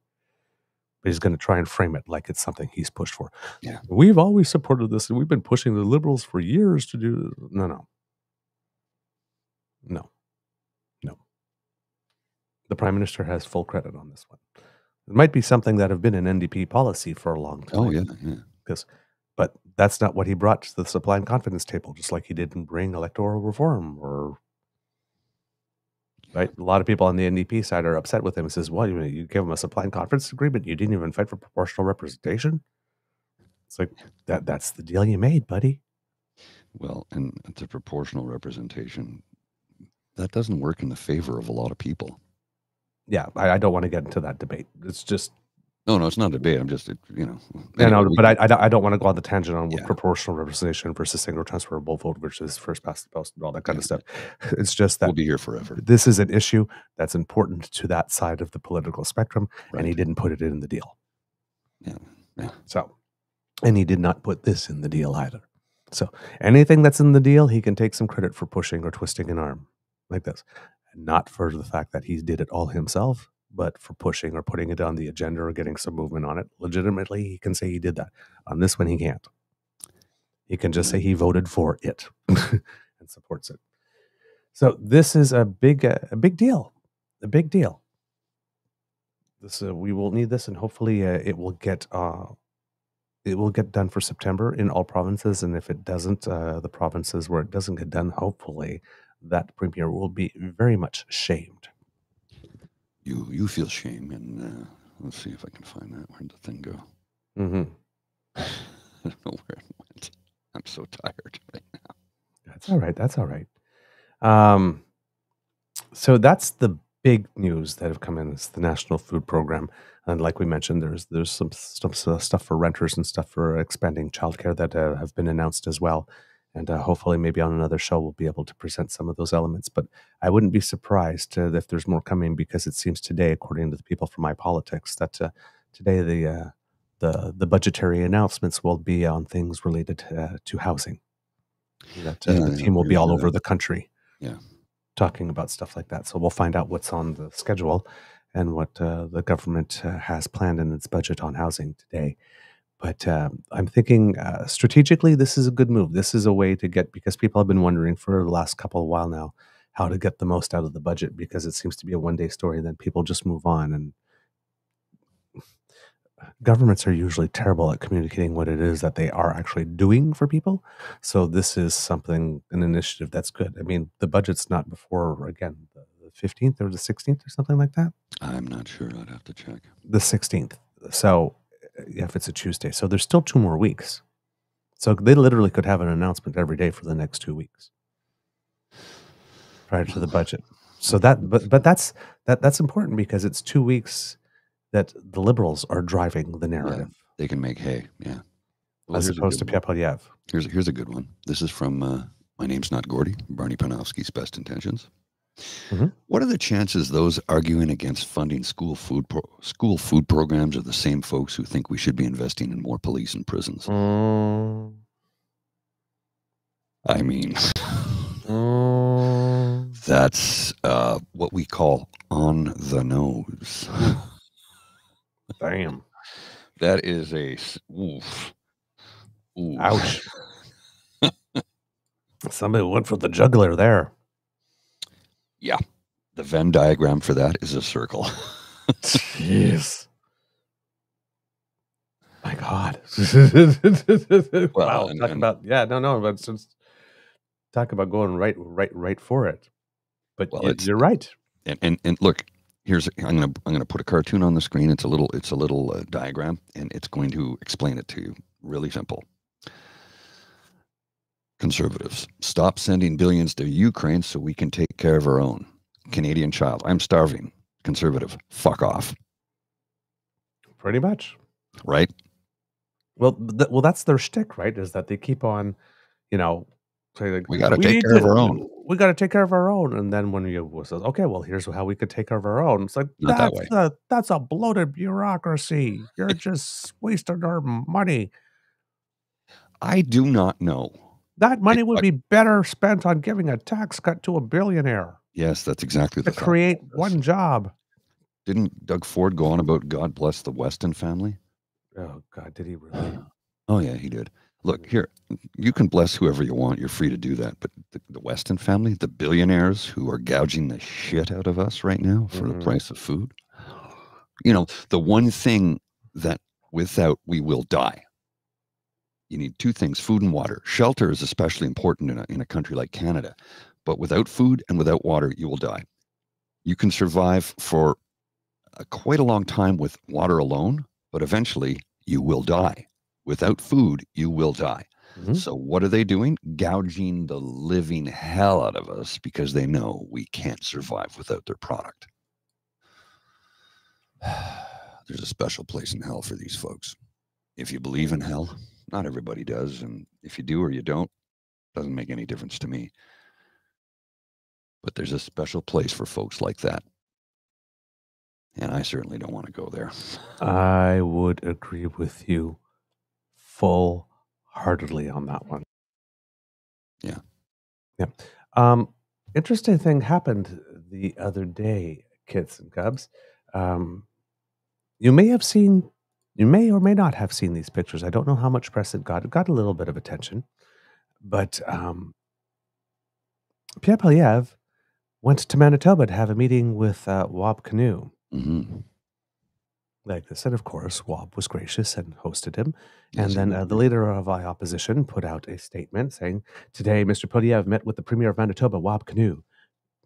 But he's going to try and frame it like it's something he's pushed for. Yeah. We've always supported this, and we've been pushing the liberals for years to do. No, no, no, No. The prime minister has full credit on this one. It might be something that have been an NDP policy for a long oh, time. Oh yeah, yeah. because but that's not what he brought to the supply and confidence table just like he didn't bring electoral reform or right? A lot of people on the ndp side are upset with him. And says well you, you give him a supply and conference agreement? You didn't even fight for proportional representation? It's like that that's the deal you made buddy. Well, and the proportional representation. That doesn't work in the favor of a lot of people. yeah i, I don't want to get into that debate. It's just No, no, it's not a debate. I'm just, it, you know. Yeah, no, but I, I, don't- I don't want to go on the tangent on Yeah. proportional representation versus single transferable vote versus first past the post and all that kind of stuff. It's just that we'll be here forever. this is an issue that's important to that side of the political spectrum, and he didn't put it in the deal. Yeah, yeah. So, and he did not put this in the deal either. So, anything that's in the deal, he can take some credit for pushing or twisting an arm like this, not for the fact that he did it all himself, but for pushing or putting it on the agenda or getting some movement on it. Legitimately, he can say he did that. On this one, he can't. He can just say he voted for it and supports it. So this is a big, uh, a big deal, a big deal. This uh, we will need this, and hopefully uh, it will get uh, it will get done for September in all provinces. And if it doesn't, uh, the provinces where it doesn't get done, hopefully that premier will be very much shamed. You you feel shame, and uh, let's see if I can find that. Where'd the thing go? hmm I don't know where it went. I'm so tired right now. That's all right. That's all right. Um, so that's the big news that have come in. It's the National Food Program, and like we mentioned, there's there's some stuff stuff for renters and stuff for expanding childcare that uh, have been announced as well. And uh, hopefully, maybe on another show, we'll be able to present some of those elements. But I wouldn't be surprised uh, if there's more coming because it seems today, according to the people from my politics, that uh, today the uh, the the budgetary announcements will be on things related uh, to housing. That uh, Yeah, the team will be all over the country, Yeah. talking about stuff like that. So we'll find out what's on the schedule and what uh, the government uh, has planned in its budget on housing today. But um, I'm thinking uh, strategically, this is a good move. This is a way to get because people have been wondering for the last couple of while now how to get the most out of the budget because it seems to be a one day story and then people just move on and governments are usually terrible at communicating what it is that they are actually doing for people. So this is something, an initiative that's good. I mean, the budget's not before again the fifteenth or the sixteenth or something like that. I'm not sure. I'd have to check. The sixteenth. So uh, if it's a Tuesday, so there's still two more weeks. So they literally could have an announcement every day for the next two weeks prior to the budget. So that, but but that's that that's important because it's two weeks that the liberals are driving the narrative They can make hay. Yeah. Well, as opposed to good one. Pierre Poilievre. Here's here's a good one. This is from uh, my name's not Gordy. Barney Panofsky's best intentions. Mhm. What are the chances those arguing against funding school food pro- school food programs are the same folks who think we should be investing in more police and prisons? Mm, I mean, mm. that's uh, what we call on the nose. Damn. that is a oof. Oof. Ouch. Somebody went for the juggler there. The Venn diagram for that is a circle. Jeez. My God. wow. and- talk and- about yeah, no, no, but talk about going right, right, right for it. But Well, y- you're right. and and, and look here's i'm gonna i'm gonna put a cartoon on the screen it's a little it's a little uh, diagram and it's going to explain it to you really simple conservatives stop sending billions to ukraine so we can take care of our own canadian child i'm starving conservative fuck off Pretty much. right Well, th- well, that's their shtick, right? Is that they keep on, you know, saying like, We gotta take need care of our own." We got to take care of our own, and then when you says, okay, well, here's how we could take care of our own. It's like Not that that's a that's a bloated bureaucracy. You're just wasting our money. i do not know That money would be better spent on giving a tax cut to a billionaire yes that's exactly to the thought create one job. didn't doug ford go on about god bless the weston family Oh God, did he really? oh yeah he did Look here, you can bless whoever you want. You're free to do that. But the, the Weston family, the billionaires who are gouging the shit out of us right now for Mhm. the price of food, you know, the one thing that without we will die. You need two things food and water. Shelter is especially important in a, in a country like Canada. But without food and without water, you will die. You can survive for a, quite a long time with water alone, but eventually you will die. Without food, you will die. Mhm. So, what are they doing? Gouging the living hell out of us because they know we can't survive without their product. There's a special place in hell for these folks. If you believe in hell, not everybody does. And if you do or you don't, doesn't make any difference to me. But there's a special place for folks like that. And I certainly don't want to go there. I would agree with you full heartedly on that one. Yeah. Yeah. Um, interesting thing happened the other day, kids and cubs. Um, you may have seen, you may or may not have seen these pictures. I don't know how much press it got. It got a little bit of attention, but um, Pierre Poilievre went to Manitoba to have a meeting with uh, Wab Kinew hmm like this. And of course, Wab was gracious and hosted him. Yes, and he then uh, the leader of the opposition put out a statement saying, Today, Mr. Poilievre met with the Premier of Manitoba, Wab Kinew.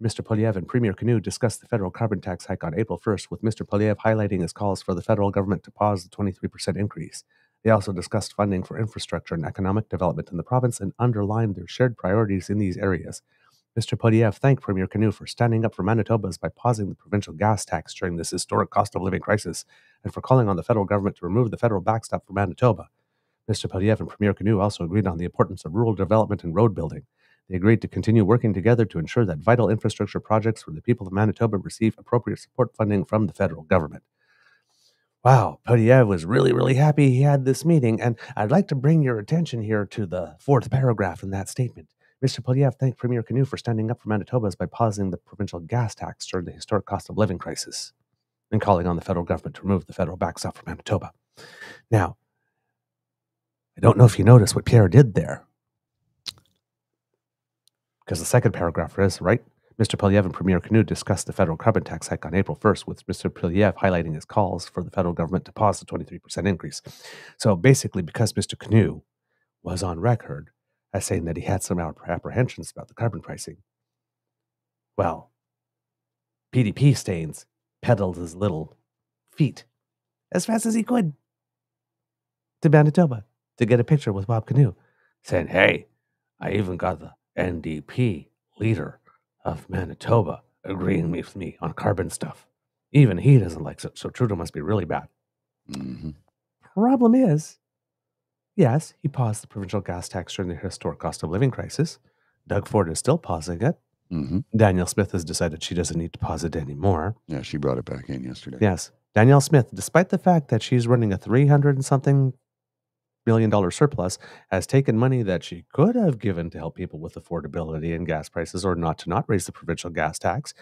Mr. Poilievre and Premier Kinew discussed the federal carbon tax hike on April 1st, with Mr. Poilievre highlighting his calls for the federal government to pause the 23% increase. They also discussed funding for infrastructure and economic development in the province and underlined their shared priorities in these areas. Mr. Poilievre thanked Premier Kinew for standing up for Manitobas by pausing the provincial gas tax during this historic cost of living crisis and for calling on the federal government to remove the federal backstop for Manitoba. Mr. Poilievre and Premier Kinew also agreed on the importance of rural development and road building. They agreed to continue working together to ensure that vital infrastructure projects for the people of Manitoba receive appropriate support funding from the federal government. Wow, Poilievre was really, really happy he had this meeting, and I'd like to bring your attention here to the fourth paragraph in that statement. Mr. Poilievre thanked Premier Kinew for standing up for Manitobas by pausing the provincial gas tax during the historic cost of living crisis and calling on the federal government to remove the federal backstop for Manitoba. Now, I don't know if you noticed what Pierre did there. Because the second paragraph is, right? Mr. Poilievre and Premier Kinew discussed the federal carbon tax hike on April 1st, with Mr. Poilievre highlighting his calls for the federal government to pause the 23% increase. So basically, because Mr. Kinew was on record as saying that he had some apprehensions about the carbon pricing, well, PDP Stains pedaled his little feet as fast as he could to Manitoba to get a picture with Bob Kinew, saying, Hey, I even got the NDP leader of Manitoba agreeing with me on carbon stuff. Even he doesn't like it, so Trudeau must be really bad. hmm Problem is, yes, he paused the provincial gas tax during the historic cost of living crisis. Doug Ford is still pausing it. hmm Danielle Smith has decided she doesn't need to pause it anymore. Yeah, she brought it back in yesterday. Yes. Danielle Smith, despite the fact that she's running a 300 and something billion dollar surplus, has taken money that she could have given to help people with affordability and gas prices or not to not raise the provincial gas tax,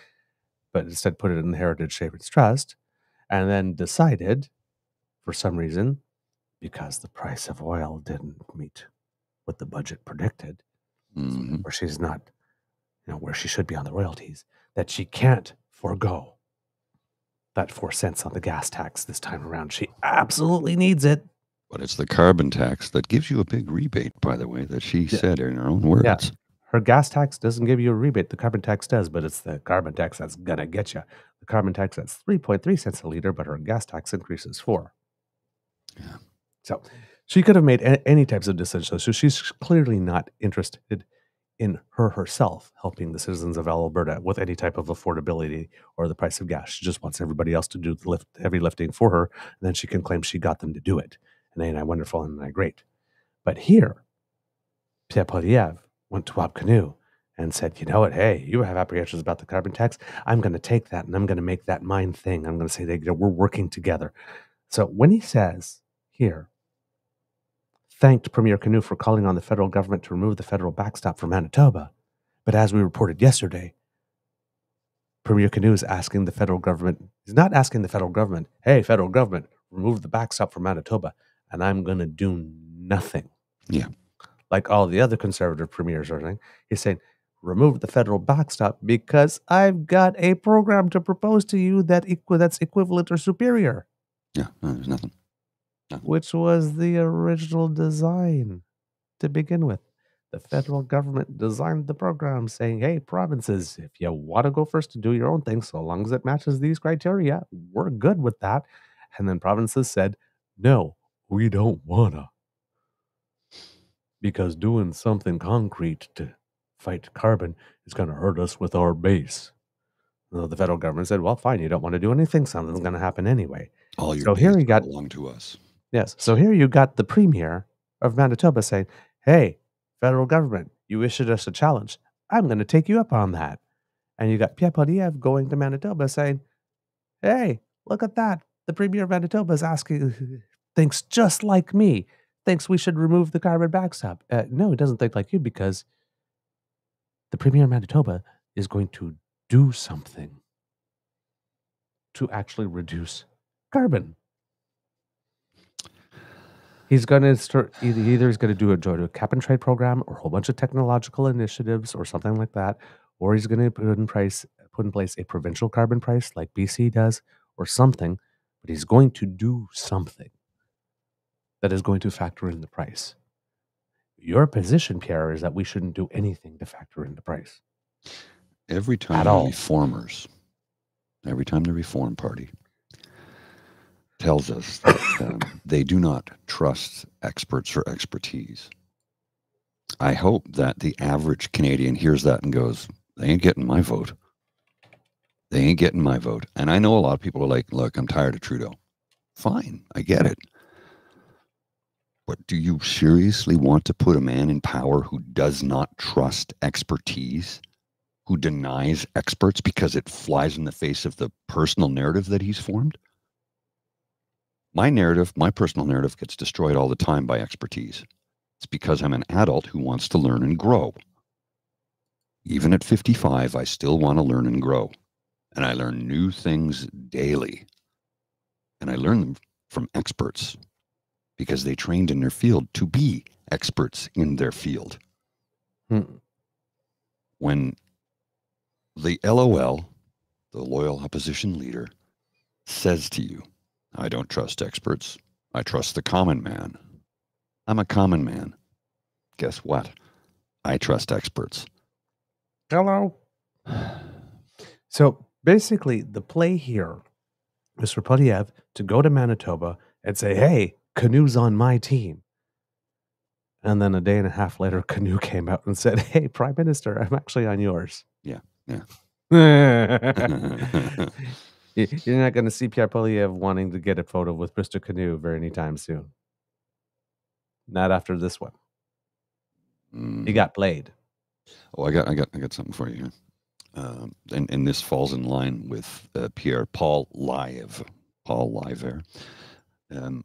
but instead put it in the Heritage Savings Trust, and then decided, for some reason, because the price of oil didn't meet what the budget predicted, hmm where she's not, you know, where she should be on the royalties, that she can't forego that four cents on the gas tax this time around. She absolutely needs it. But it's the carbon tax that gives you a big rebate, by the way, that she Yeah. said in her own words. Yeah. Her gas tax doesn't give you a rebate. The carbon tax does, but it's the carbon tax that's gonna get you. The carbon tax that's three point three cents a liter, but her gas tax increases four. Yeah. So she could have made any types of decisions. So she's clearly not interested in her herself helping the citizens of Alberta with any type of affordability or the price of gas. She just wants everybody else to do the lift, heavy lifting for her, and then she can claim she got them to do it. And ain't I wonderful and I great? But here, Pierre Poilievre went to Wab Kinew and said, you know what? Hey, you have apprehensions about the carbon tax. I'm going to take that and I'm going to make that mine thing. I'm going to say that we're working together. So when he says here, thanked Premier Kinew for calling on the federal government to remove the federal backstop for Manitoba, but as we reported yesterday, Premier Kinew is asking the federal government, he's not asking the federal government, hey, federal government, remove the backstop for Manitoba, and I'm going to do nothing Yeah. Like all the other conservative premiers are saying. He's saying, remove the federal backstop because I've got a program to propose to you that equi- that's equivalent or superior. Yeah, no, there's nothing. nothing. Which was the original design to begin with. The federal government designed the program saying, hey, provinces, if you want to go first to do your own thing, so long as it matches these criteria, we're good with that. And then provinces said, no, we don't want to. Because doing something concrete to fight carbon is going to hurt us with our base. So the federal government said, well, fine, you don't want to do anything, something's going to happen anyway. All your so here you got belong to us. Yes. So here you got the premier of Manitoba saying, hey, federal government, you issued us a challenge. I'm going to take you up on that. And you got Pierre Poilievre going to Manitoba saying, hey, look at that. The premier of Manitoba is asking, thinks just like me, thinks we should remove the carbon backstop. Uh, no, he doesn't think like you because the premier of Manitoba is going to do something to actually reduce carbon. He's going to start either, either he's going to do a, do a cap and trade program or a whole bunch of technological initiatives or something like that, or he's going to put in price put in place a provincial carbon price like BC does or something, but he's going to do something that is going to factor in the price. Your position, Pierre, is that we shouldn't do anything to factor in the price. Every time At the all. reformers, every time the Reform Party tells us that um, they do not trust experts for expertise, I hope that the average Canadian hears that and goes, they ain't getting my vote. They ain't getting my vote. And I know a lot of people are like, look, I'm tired of Trudeau. Fine, I get it. Do you seriously want to put a man in power who does not trust expertise, who denies experts because it flies in the face of the personal narrative that he's formed? My narrative, my personal narrative, gets destroyed all the time by expertise. It's because I'm an adult who wants to learn and grow. Even at 55, I still want to learn and grow. And I learn new things daily. And I learn them from experts because they trained in their field to be experts in their field. Hmm. When the LOL, the loyal opposition leader, says to you, I don't trust experts. I trust the common man. I'm a common man. Guess what? I trust experts. Hello. So basically, the play here is for Poilievre to go to Manitoba and say, hey, Kinew's on my team. And then a day and a half later, Kinew came out and said, Hey, Prime Minister, I'm actually on yours. Yeah. Yeah. You're not going to see Pierre Poilievre wanting to get a photo with Mr. Kinew very anytime soon. Not after this one. Mm. He got played. Oh, I got, I got, I got something for you. Um, and and this falls in line with uh, Pierre Paul Live, Paul Live. Um,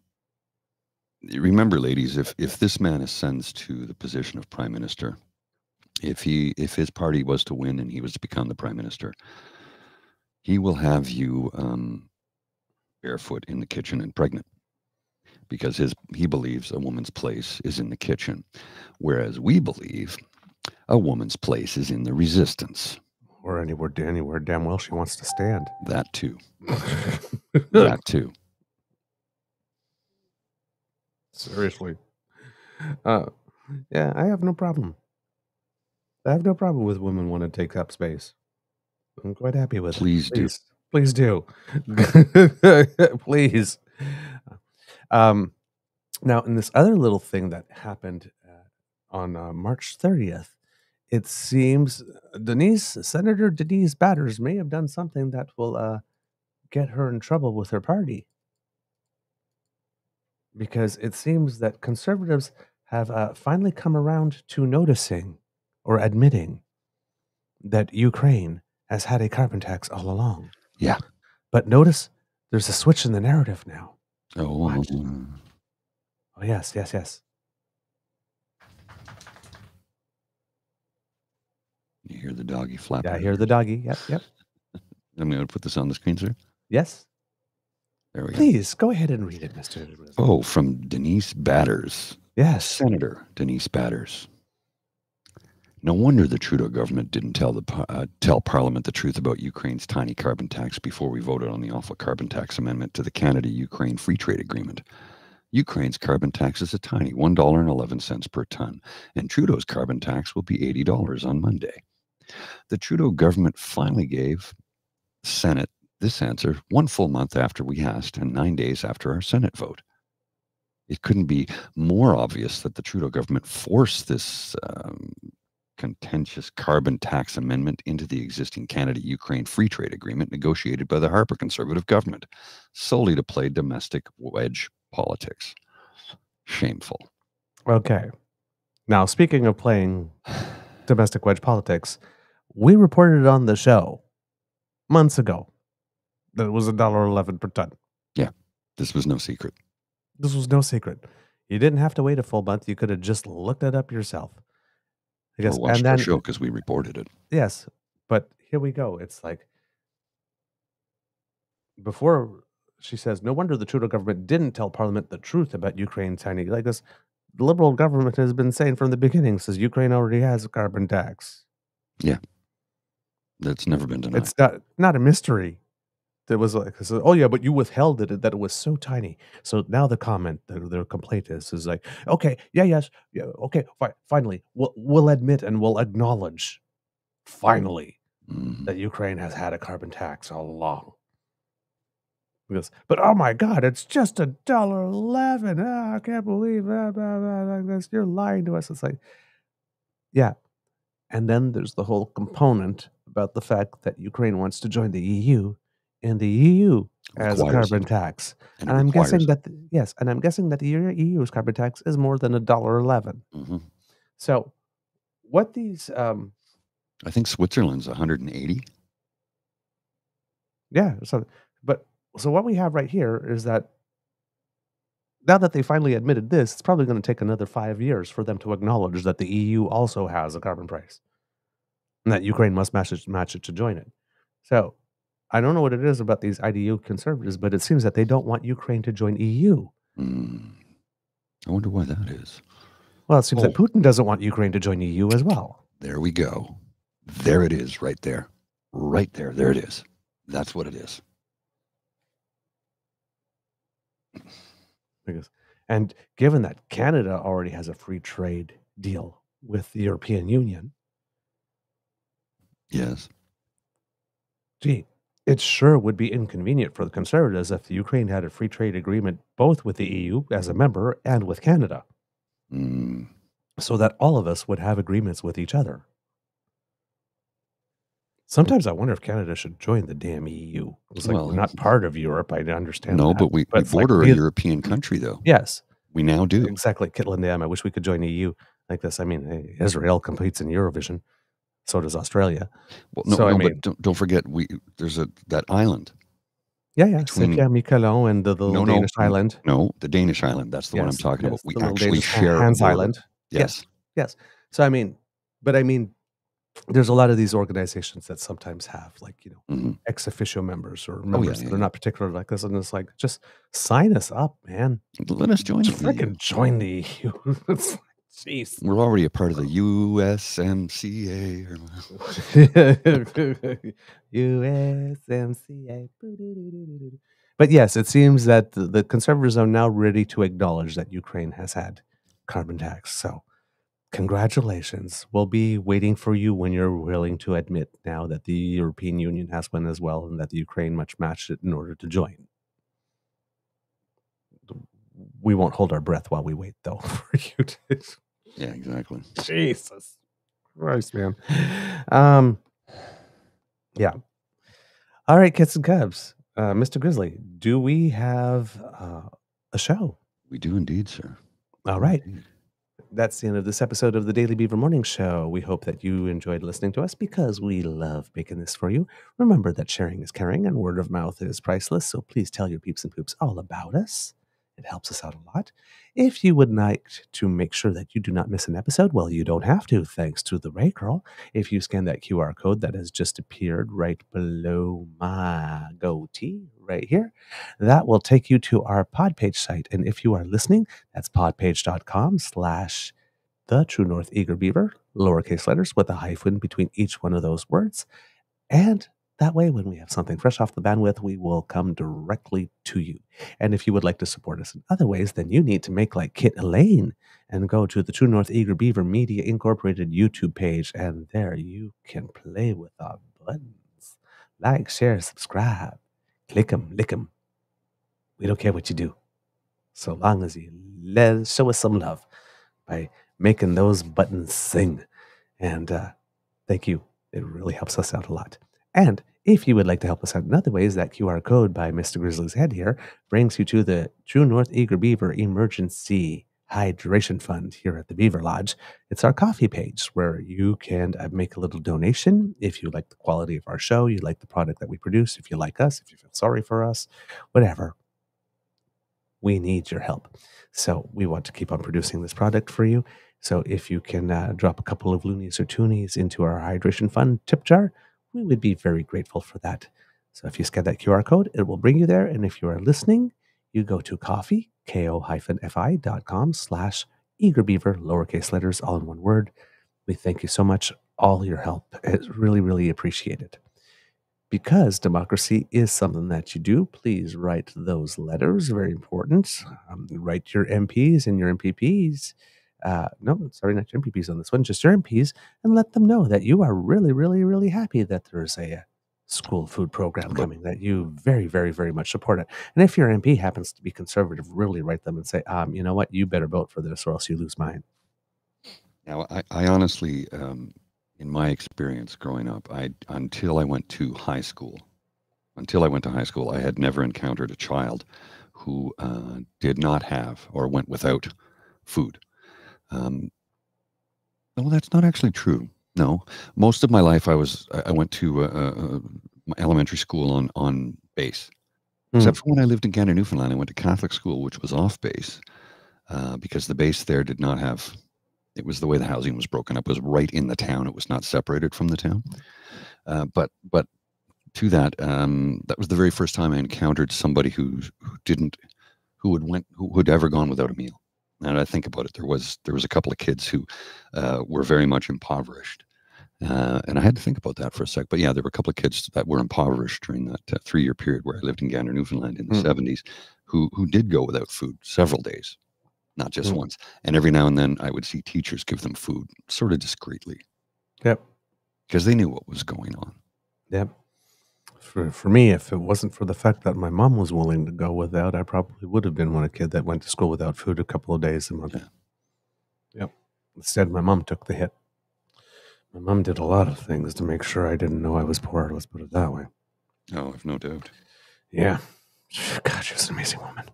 remember, ladies, if if this man ascends to the position of prime minister, if he if his party was to win and he was to become the prime minister, he will have you um, barefoot in the kitchen and pregnant because his he believes a woman's place is in the kitchen, whereas we believe a woman's place is in the resistance. Or anywhere, anywhere damn well she wants to stand. That too. that too. Seriously. Uh, yeah, I have no problem. I have no problem with women want to take up space. I'm quite happy with Please it. do. Please do. Please. Um, now, in this other little thing that happened uh, on uh, March 30th, it seems Denise, Senator Denise Batters, may have done something that will uh, get her in trouble with her party because it seems that conservatives have uh, finally come around to noticing or admitting that Ukraine has had a carbon tax all along. Yeah. But notice there's a switch in the narrative now. Oh, oh yes, yes, yes. You hear the doggy flap? Yeah, I hear the doggy. Yep, yep. I'm going to put this on the screen, sir. Yes. There we Please go. go ahead and read it, Mr. Oh, from Denise Batters. Yes. Senator Denise Batters. No wonder the Trudeau government didn't tell the uh, tell Parliament the truth about Ukraine's tiny carbon tax before we voted on the awful carbon tax amendment to the Canada-Ukraine Free Trade Agreement. Ukraine's carbon tax is a tiny $1.11 per ton, and Trudeau's carbon tax will be $80 on Monday. The Trudeau government finally gave Senate this answer one full month after we asked and nine days after our Senate vote. It couldn't be more obvious that the Trudeau government forced this um, contentious carbon tax amendment into the existing Canada Ukraine Free Trade Agreement negotiated by the Harper Conservative government solely to play domestic wedge politics. Shameful. Okay. Now, speaking of playing domestic wedge politics, we reported on the show months ago that it was a dollar eleven per ton. Yeah, this was no secret. This was no secret. You didn't have to wait a full month. You could have just looked it up yourself. I guess, or watched and then show because we reported it. yes, but here we go. It's like before she says, no wonder the Trudeau government didn't tell Parliament the truth about Ukraine signing like this. The Liberal government has been saying from the beginning says Ukraine already has a carbon tax. Yeah, that's never been denied. It's not not a mystery. There was like, so, oh yeah, but you withheld it that it was so tiny. So now the comment, their, their complaint is, is like, okay, yeah, yes, yeah, okay, fi- finally, we'll we'll admit and we'll acknowledge, finally, Mhm. that Ukraine has had a carbon tax all along. Because, but oh my God, it's just a dollar eleven. Ah, I can't believe that. Blah, blah, this. You're lying to us. It's like, yeah. And then there's the whole component about the fact that Ukraine wants to join the EU, and the EU as a Requires carbon tax. and And I'm guessing requires that the- yes, and I'm guessing that the EU's carbon tax is more than a dollar eleven. Mhm. So, what these um, I think Switzerland's 180. Yeah. So, but so what we have right here is that now that they finally admitted this, it's probably going to take another five years for them to acknowledge that the EU also has a carbon price and that Ukraine must match it, match it to join it. So, I don't know what it is about these IDU conservatives, but it seems that they don't want Ukraine to join EU. Mm. I wonder why that is. Well, it seems that Oh. Putin doesn't want Ukraine to join EU as well. There we go. There it is, right there. Right there. There it is. That's what it is. Because, and given that Canada already has a free trade deal with the European Union, Yes. gee, it sure would be inconvenient for the conservatives if the Ukraine had a free trade agreement both with the EU as a member and with Canada, Mm. so that all of us would have agreements with each other. Sometimes I wonder if Canada should join the damn EU. It's like Well, we're not part of Europe. I understand. No, that, but we, we it's like border a European country, though. Yes, We now do. exactly. Kittlin Dam. I wish we could join the EU like this. I mean, Israel competes in Eurovision. So does Australia. Well, no, So, I no mean- but don't, don't forget, we there's a that island. Yeah, yeah. Between- Saint Pierre Miquelon and the, the No, Danish no. island. No, the Danish island. That's the one I'm talking yes, about. We actually Danish share Hans. Island. Yes. Yes. So I mean, but I mean, there's a lot of these organizations that sometimes have like you know Mhm. ex officio members or yeah, members yeah, that are yeah. not particular like this, and it's like just sign us up, man. Let us join Just the EU. freaking join the EU. it's like, jeez. We're already a part of the USMCA. USMCA. But yes, it seems that the, the conservatives are now ready to acknowledge that Ukraine has had carbon tax. So, congratulations. We'll be waiting for you when you're willing to admit now that the European Union has one as well and that the Ukraine much matched it in order to join. We won't hold our breath while we wait, though, for you to. Yeah, exactly. Jesus Christ, man. Um, yeah. All right, kits and cubs. Uh, Mr. Grizzly, do we have uh, a show? We do indeed, sir. All right. Indeed. That's the end of this episode of the Daily Beaver Morning Show. We hope that you enjoyed listening to us because we love making this for you. Remember that sharing is caring and word of mouth is priceless. So please tell your peeps and poops all about us. It helps us out a lot. If you would like to make sure that you do not miss an episode, well, you don't have to, thanks to the Ray Girl. If you scan that QR code that has just appeared right below my goatee, right here, that will take you to our Podpage site. And if you are listening, that's podpage.com slash the True North Eager Beaver, lowercase letters with a hyphen between each one of those words. And that way, when we have something fresh off the bandwidth, we will come directly to you. And if you would like to support us in other ways, then you need to make like Kit Elaine and go to the True North Eager Beaver Media Incorporated YouTube page. And there you can play with our buttons. Like, share, subscribe. Click them, lick them. We don't care what you do. So long as you let, show us some love by making those buttons sing. And uh, thank you. It really helps us out a lot. And if you would like to help us out in other ways, that QR code by Mr. Grizzly's head here brings you to the True North Eager Beaver Emergency Hydration Fund here at the Beaver Lodge. It's our coffee page where you can uh, make a little donation if you like the quality of our show, you like the product that we produce, if you like us, if you feel sorry for us, whatever. We need your help. So we want to keep on producing this product for you. So if you can uh, drop a couple of loonies or toonies into our hydration fund tip jar, we would be very grateful for that. So if you scan that QR code, it will bring you there. And if you are listening, you go to coffee, ko-fi.com slash eagerbeaver, lowercase letters, all in one word. We thank you so much. All your help is really, really appreciated. Because democracy is something that you do, please write those letters. Very important. Um, write your MPs and your MPPs uh, no, sorry, not your MPPs on this one, just your MPs, and let them know that you are really, really, really happy that there's a, uh, school food program coming that you very, very, very much support it. And if your MP happens to be conservative, really write them and say, um, you know what, you better vote for this or else you lose mine. Now, I, I honestly, um, in my experience growing up, I until I went to high school, until I went to high school, I had never encountered a child who uh, did not have or went without food. Um, no, that's not actually true. No, most of my life I was I went to uh, uh, elementary school on on base, mm. except for when I lived in Gander, Newfoundland. I went to Catholic school, which was off base, uh, because the base there did not have. It was the way the housing was broken up. It was right in the town. It was not separated from the town. Uh, but but to that, um, that was the very first time I encountered somebody who who didn't who had went who had ever gone without a meal. Now that I think about it, there was there was a couple of kids who uh, were very much impoverished, uh, and I had to think about that for a sec. But yeah, there were a couple of kids that were impoverished during that uh, three year period where I lived in Gander, Newfoundland, in the mm. '70s, who who did go without food several days, not just mm. once. And every now and then, I would see teachers give them food, sort of discreetly. Yep. Because they knew what was going on. Yep for for me, if it wasn't for the fact that my mom was willing to go without, I probably would have been one a kid that went to school without food a couple of days a month. Yeah. Yep. Instead, my mom took the hit. My mom did a lot of things to make sure I didn't know I was poor. Let's put it that way. Oh, I've no doubt. Yeah. God, she was an amazing woman.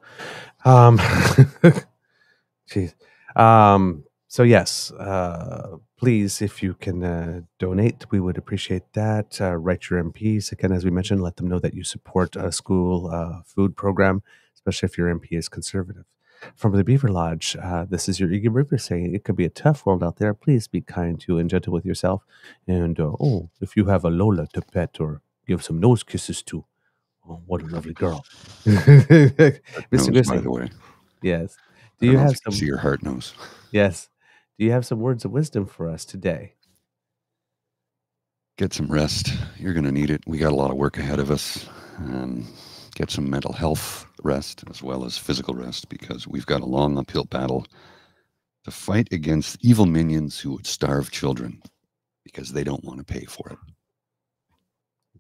Um, jeez. Um, so yes, uh, please, if you can uh, donate, we would appreciate that. Uh, write your MPs again, as we mentioned, let them know that you support a school uh, food program, especially if your MP is conservative. From the Beaver Lodge, uh, this is your Eager Beaver saying it could be a tough world out there. Please be kind to and gentle with yourself. And uh, oh, if you have a Lola to pet or give some nose kisses to, oh, what a lovely girl, Mr. Nose, by the way. Yes. Do you have some? See your heart nose. Yes. Do you have some words of wisdom for us today? Get some rest. You're going to need it. We got a lot of work ahead of us. Um, get some mental health rest as well as physical rest because we've got a long uphill battle to fight against evil minions who would starve children because they don't want to pay for it.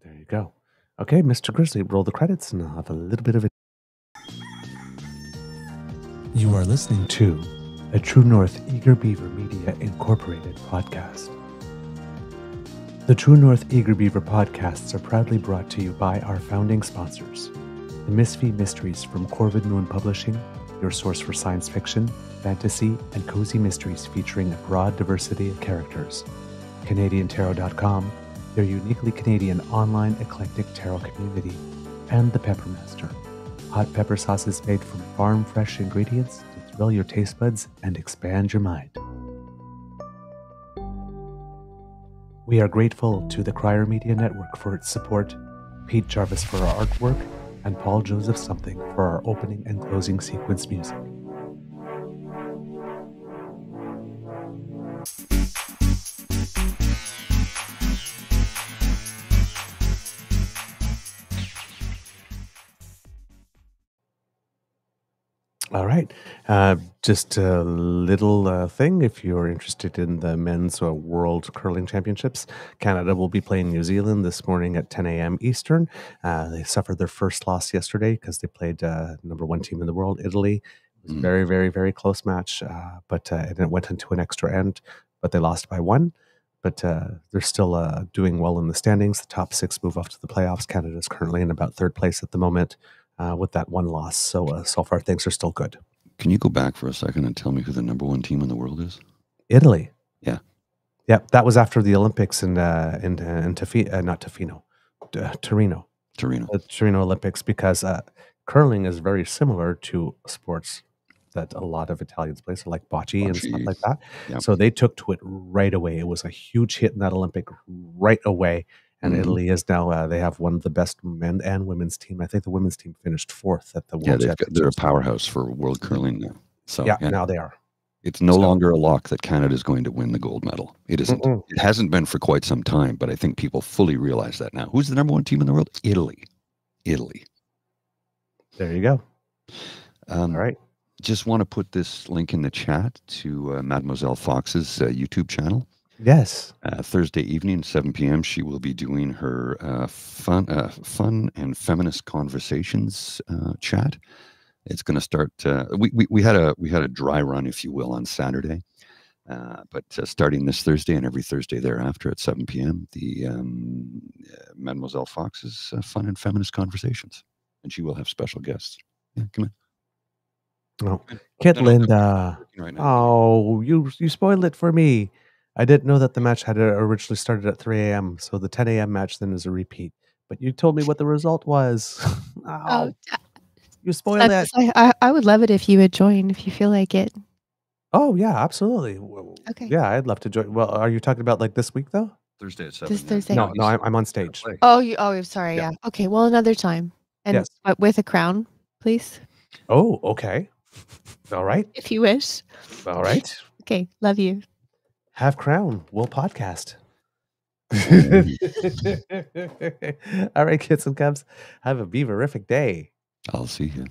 There you go. Okay, Mr. Grizzly, roll the credits and I'll have a little bit of it. You are listening to a True North Eager Beaver Media Incorporated podcast. The True North Eager Beaver podcasts are proudly brought to you by our founding sponsors The Misfit Mysteries from Corvid Moon Publishing, your source for science fiction, fantasy, and cozy mysteries featuring a broad diversity of characters. CanadianTarot.com, their uniquely Canadian online eclectic tarot community, and The Peppermaster Hot pepper sauce is made from farm fresh ingredients thrill your taste buds and expand your mind. We are grateful to the Crier Media Network for its support, Pete Jarvis for our artwork, and Paul Joseph Something for our opening and closing sequence music. All right. Uh, just a little uh, thing. If you're interested in the men's uh, World Curling Championships, Canada will be playing New Zealand this morning at 10 a.m. Eastern. Uh, they suffered their first loss yesterday because they played uh, number one team in the world, Italy. It was Mm. very, very, very close match, uh, but uh, and it went into an extra end, but they lost by one. But uh, they're still uh, doing well in the standings. The top six move off to the playoffs. Canada is currently in about third place at the moment uh, with that one loss. So uh, so far things are still good. Can you go back for a second and tell me who the number one team in the world is? Italy. Yeah. Yep. That was after the Olympics in uh, in uh, in Tafi- uh, not Tofino, uh, Torino, Torino. the Torino Olympics, because uh, curling is very similar to sports that a lot of Italians play, so like bocce, and stuff like that. Yep. So they took to it right away. It was a huge hit in that Olympic right away. And Mhm. Italy is now uh, they have one of the best men and women's team. I think the women's team finished fourth at the World Yeah, they're a powerhouse for world curling now. So yeah, yeah, now they are. it's no so- longer a lock that Canada is going to win the gold medal. It isn't. Mm-mm. It hasn't been for quite some time, but I think people fully realize that now. Who's the number one team in the world? Italy. Italy. There you go. Um, All right. Just want to put this link in the chat to uh, Mademoiselle Fox's uh, YouTube channel. Yes. Uh, Thursday evening, 7 p.m., she will be doing her uh, fun, uh, fun and feminist conversations uh, chat. It's going to start. Uh, we, we we had a we had a dry run, if you will, on Saturday, uh, but uh, starting this Thursday and every Thursday thereafter at 7 p.m., the um, uh, Mademoiselle Fox's uh, fun and feminist conversations, and she will have special guests. Yeah, come Oh, Kit. Linda. right. Oh, you you spoiled it for me. I didn't know that the match had uh, originally started at 3 a.m. So the 10 a.m. match then is a repeat. But you told me what the result was. oh, Oh, you spoiled it. that's, I, I I would love it if you would join if you feel like it. Oh yeah, absolutely. Okay. Yeah, I'd love to join. Well, are you talking about like this week though? Thursday at 7. This yeah. Thursday. No, no, I'm, I'm on stage. Oh, you. Oh, I'm sorry. Yeah. Yeah. Okay. Well, another time, and Yes. but with a crown, please, Oh, okay. All right. if you wish. All right. Okay. Love you. Have crown. We'll podcast. All right, kids and cubs. Have a beaverific day. I'll see you.